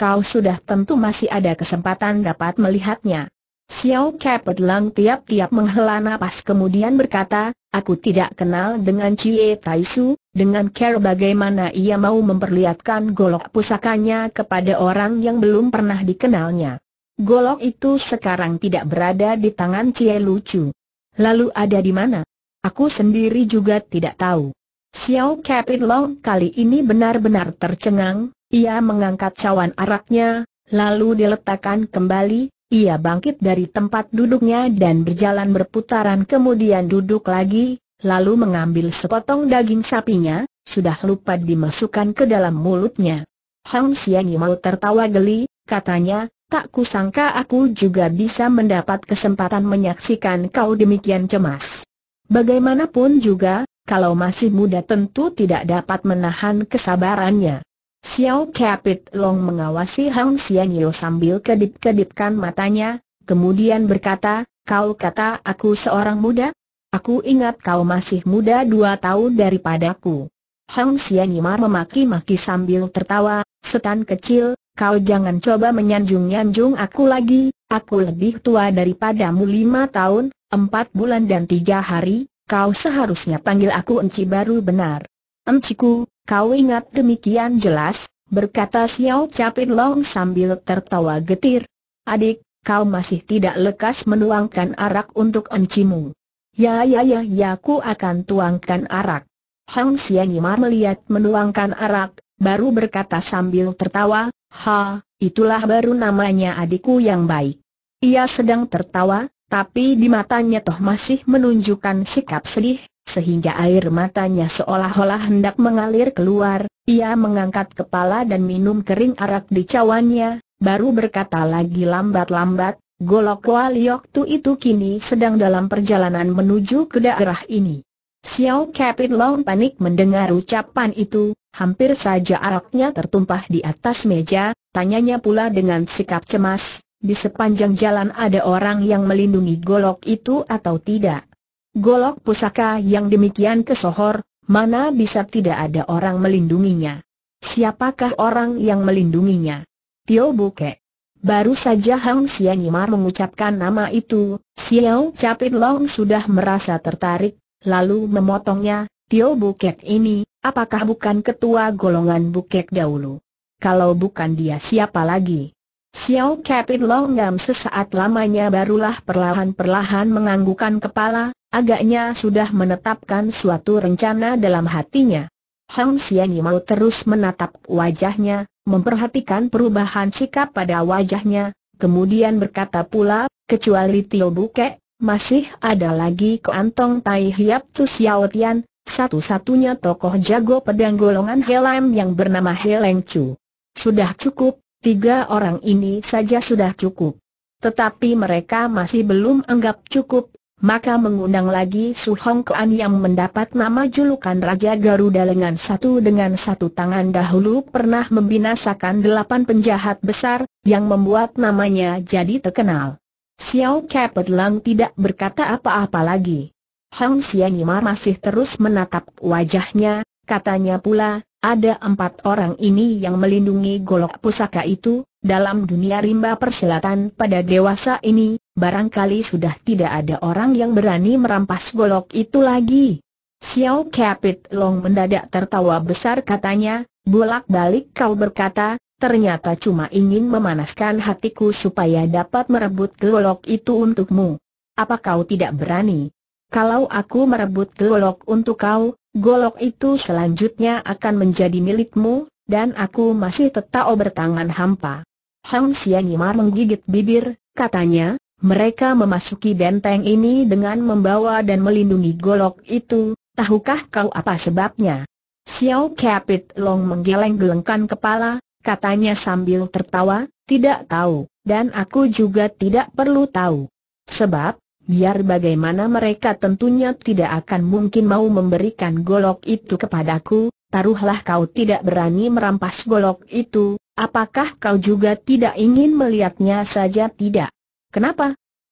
[SPEAKER 1] Kau sudah tentu masih ada kesempatan dapat melihatnya. Xiao Capit Lang tiap-tiap menghela napas kemudian berkata, aku tidak kenal dengan Chie Taisu, dengan care bagaimana ia mau memperlihatkan golok pusakanya kepada orang yang belum pernah dikenalnya. Golok itu sekarang tidak berada di tangan Chie Lucu. Lalu ada di mana? Aku sendiri juga tidak tahu. Xiao Capit Long kali ini benar-benar tercengang, ia mengangkat cawan araknya, lalu diletakkan kembali, ia bangkit dari tempat duduknya dan berjalan berputaran kemudian duduk lagi, lalu mengambil sepotong daging sapinya, sudah lupa dimasukkan ke dalam mulutnya. Hang Xian mau tertawa geli, katanya, tak kusangka aku juga bisa mendapat kesempatan menyaksikan kau demikian cemas. Bagaimanapun juga, kalau masih muda tentu tidak dapat menahan kesabarannya. Xiao Capit Long mengawasi Hang Xian sambil kedip-kedipkan matanya, kemudian berkata, kau kata aku seorang muda? Aku ingat kau masih muda dua tahun daripadaku. Hang Xian Yimar memaki-maki sambil tertawa, setan kecil, kau jangan coba menyanjung-nyanjung aku lagi, aku lebih tua daripadamu lima tahun, empat bulan dan tiga hari, kau seharusnya panggil aku Enci baru benar. Enciku, kau ingat demikian jelas, berkata Xiao Capit Long sambil tertawa getir. Adik, kau masih tidak lekas menuangkan arak untuk encimu. Ya ya ya ya aku akan tuangkan arak. Hang Xianyima melihat menuangkan arak, baru berkata sambil tertawa, Ha, itulah baru namanya adikku yang baik. Ia sedang tertawa, tapi di matanya toh masih menunjukkan sikap sedih, sehingga air matanya seolah-olah hendak mengalir keluar, ia mengangkat kepala dan minum kering arak di cawannya, baru berkata lagi lambat-lambat, Golok Waliok Tu itu kini sedang dalam perjalanan menuju ke daerah ini. Xiao Capit Long panik mendengar ucapan itu, hampir saja araknya tertumpah di atas meja, tanyanya pula dengan sikap cemas, di sepanjang jalan ada orang yang melindungi golok itu atau tidak. Golok pusaka yang demikian kesohor, mana bisa tidak ada orang melindunginya. Siapakah orang yang melindunginya? Tio Buke. Baru saja Hang Xianyimar mengucapkan nama itu, Xiao Capit Long sudah merasa tertarik, lalu memotongnya, Tio Bukek ini, apakah bukan ketua golongan Bukek dahulu? Kalau bukan dia siapa lagi? Xiao Capit Longgam sesaat lamanya barulah perlahan-perlahan menganggukkan kepala, agaknya sudah menetapkan suatu rencana dalam hatinya. Hang Xiani mau terus menatap wajahnya, memperhatikan perubahan sikap pada wajahnya, kemudian berkata pula, kecuali Tio Bukek, masih ada lagi keantong Tai Hiap Tu Xiao Tian, satu-satunya tokoh jago pedang golongan Helem yang bernama Heleng Chu. Sudah cukup, tiga orang ini saja sudah cukup. Tetapi mereka masih belum anggap cukup, maka mengundang lagi Su Hong Kuan yang mendapat nama julukan Raja Garuda dengan satu dengan satu tangan dahulu pernah membinasakan delapan penjahat besar, yang membuat namanya jadi terkenal. Xiao Capet Lang tidak berkata apa-apa lagi. Hang Xianyimar masih terus menatap wajahnya, katanya pula, ada empat orang ini yang melindungi golok pusaka itu, dalam dunia rimba persilatan pada dewasa ini, barangkali sudah tidak ada orang yang berani merampas golok itu lagi. Xiao Capit Long mendadak tertawa besar katanya, bolak-balik kau berkata, ternyata cuma ingin memanaskan hatiku supaya dapat merebut golok itu untukmu. Apa kau tidak berani? Kalau aku merebut golok untuk kau, golok itu selanjutnya akan menjadi milikmu, dan aku masih tetap bertangan hampa. Hang Xianyimar menggigit bibir, katanya, mereka memasuki benteng ini dengan membawa dan melindungi golok itu, tahukah kau apa sebabnya? Xiao Capit Long menggeleng-gelengkan kepala, katanya sambil tertawa, tidak tahu, dan aku juga tidak perlu tahu. Sebab, biar bagaimana mereka tentunya tidak akan mungkin mau memberikan golok itu kepadaku, taruhlah kau tidak berani merampas golok itu, apakah kau juga tidak ingin melihatnya saja tidak? Kenapa?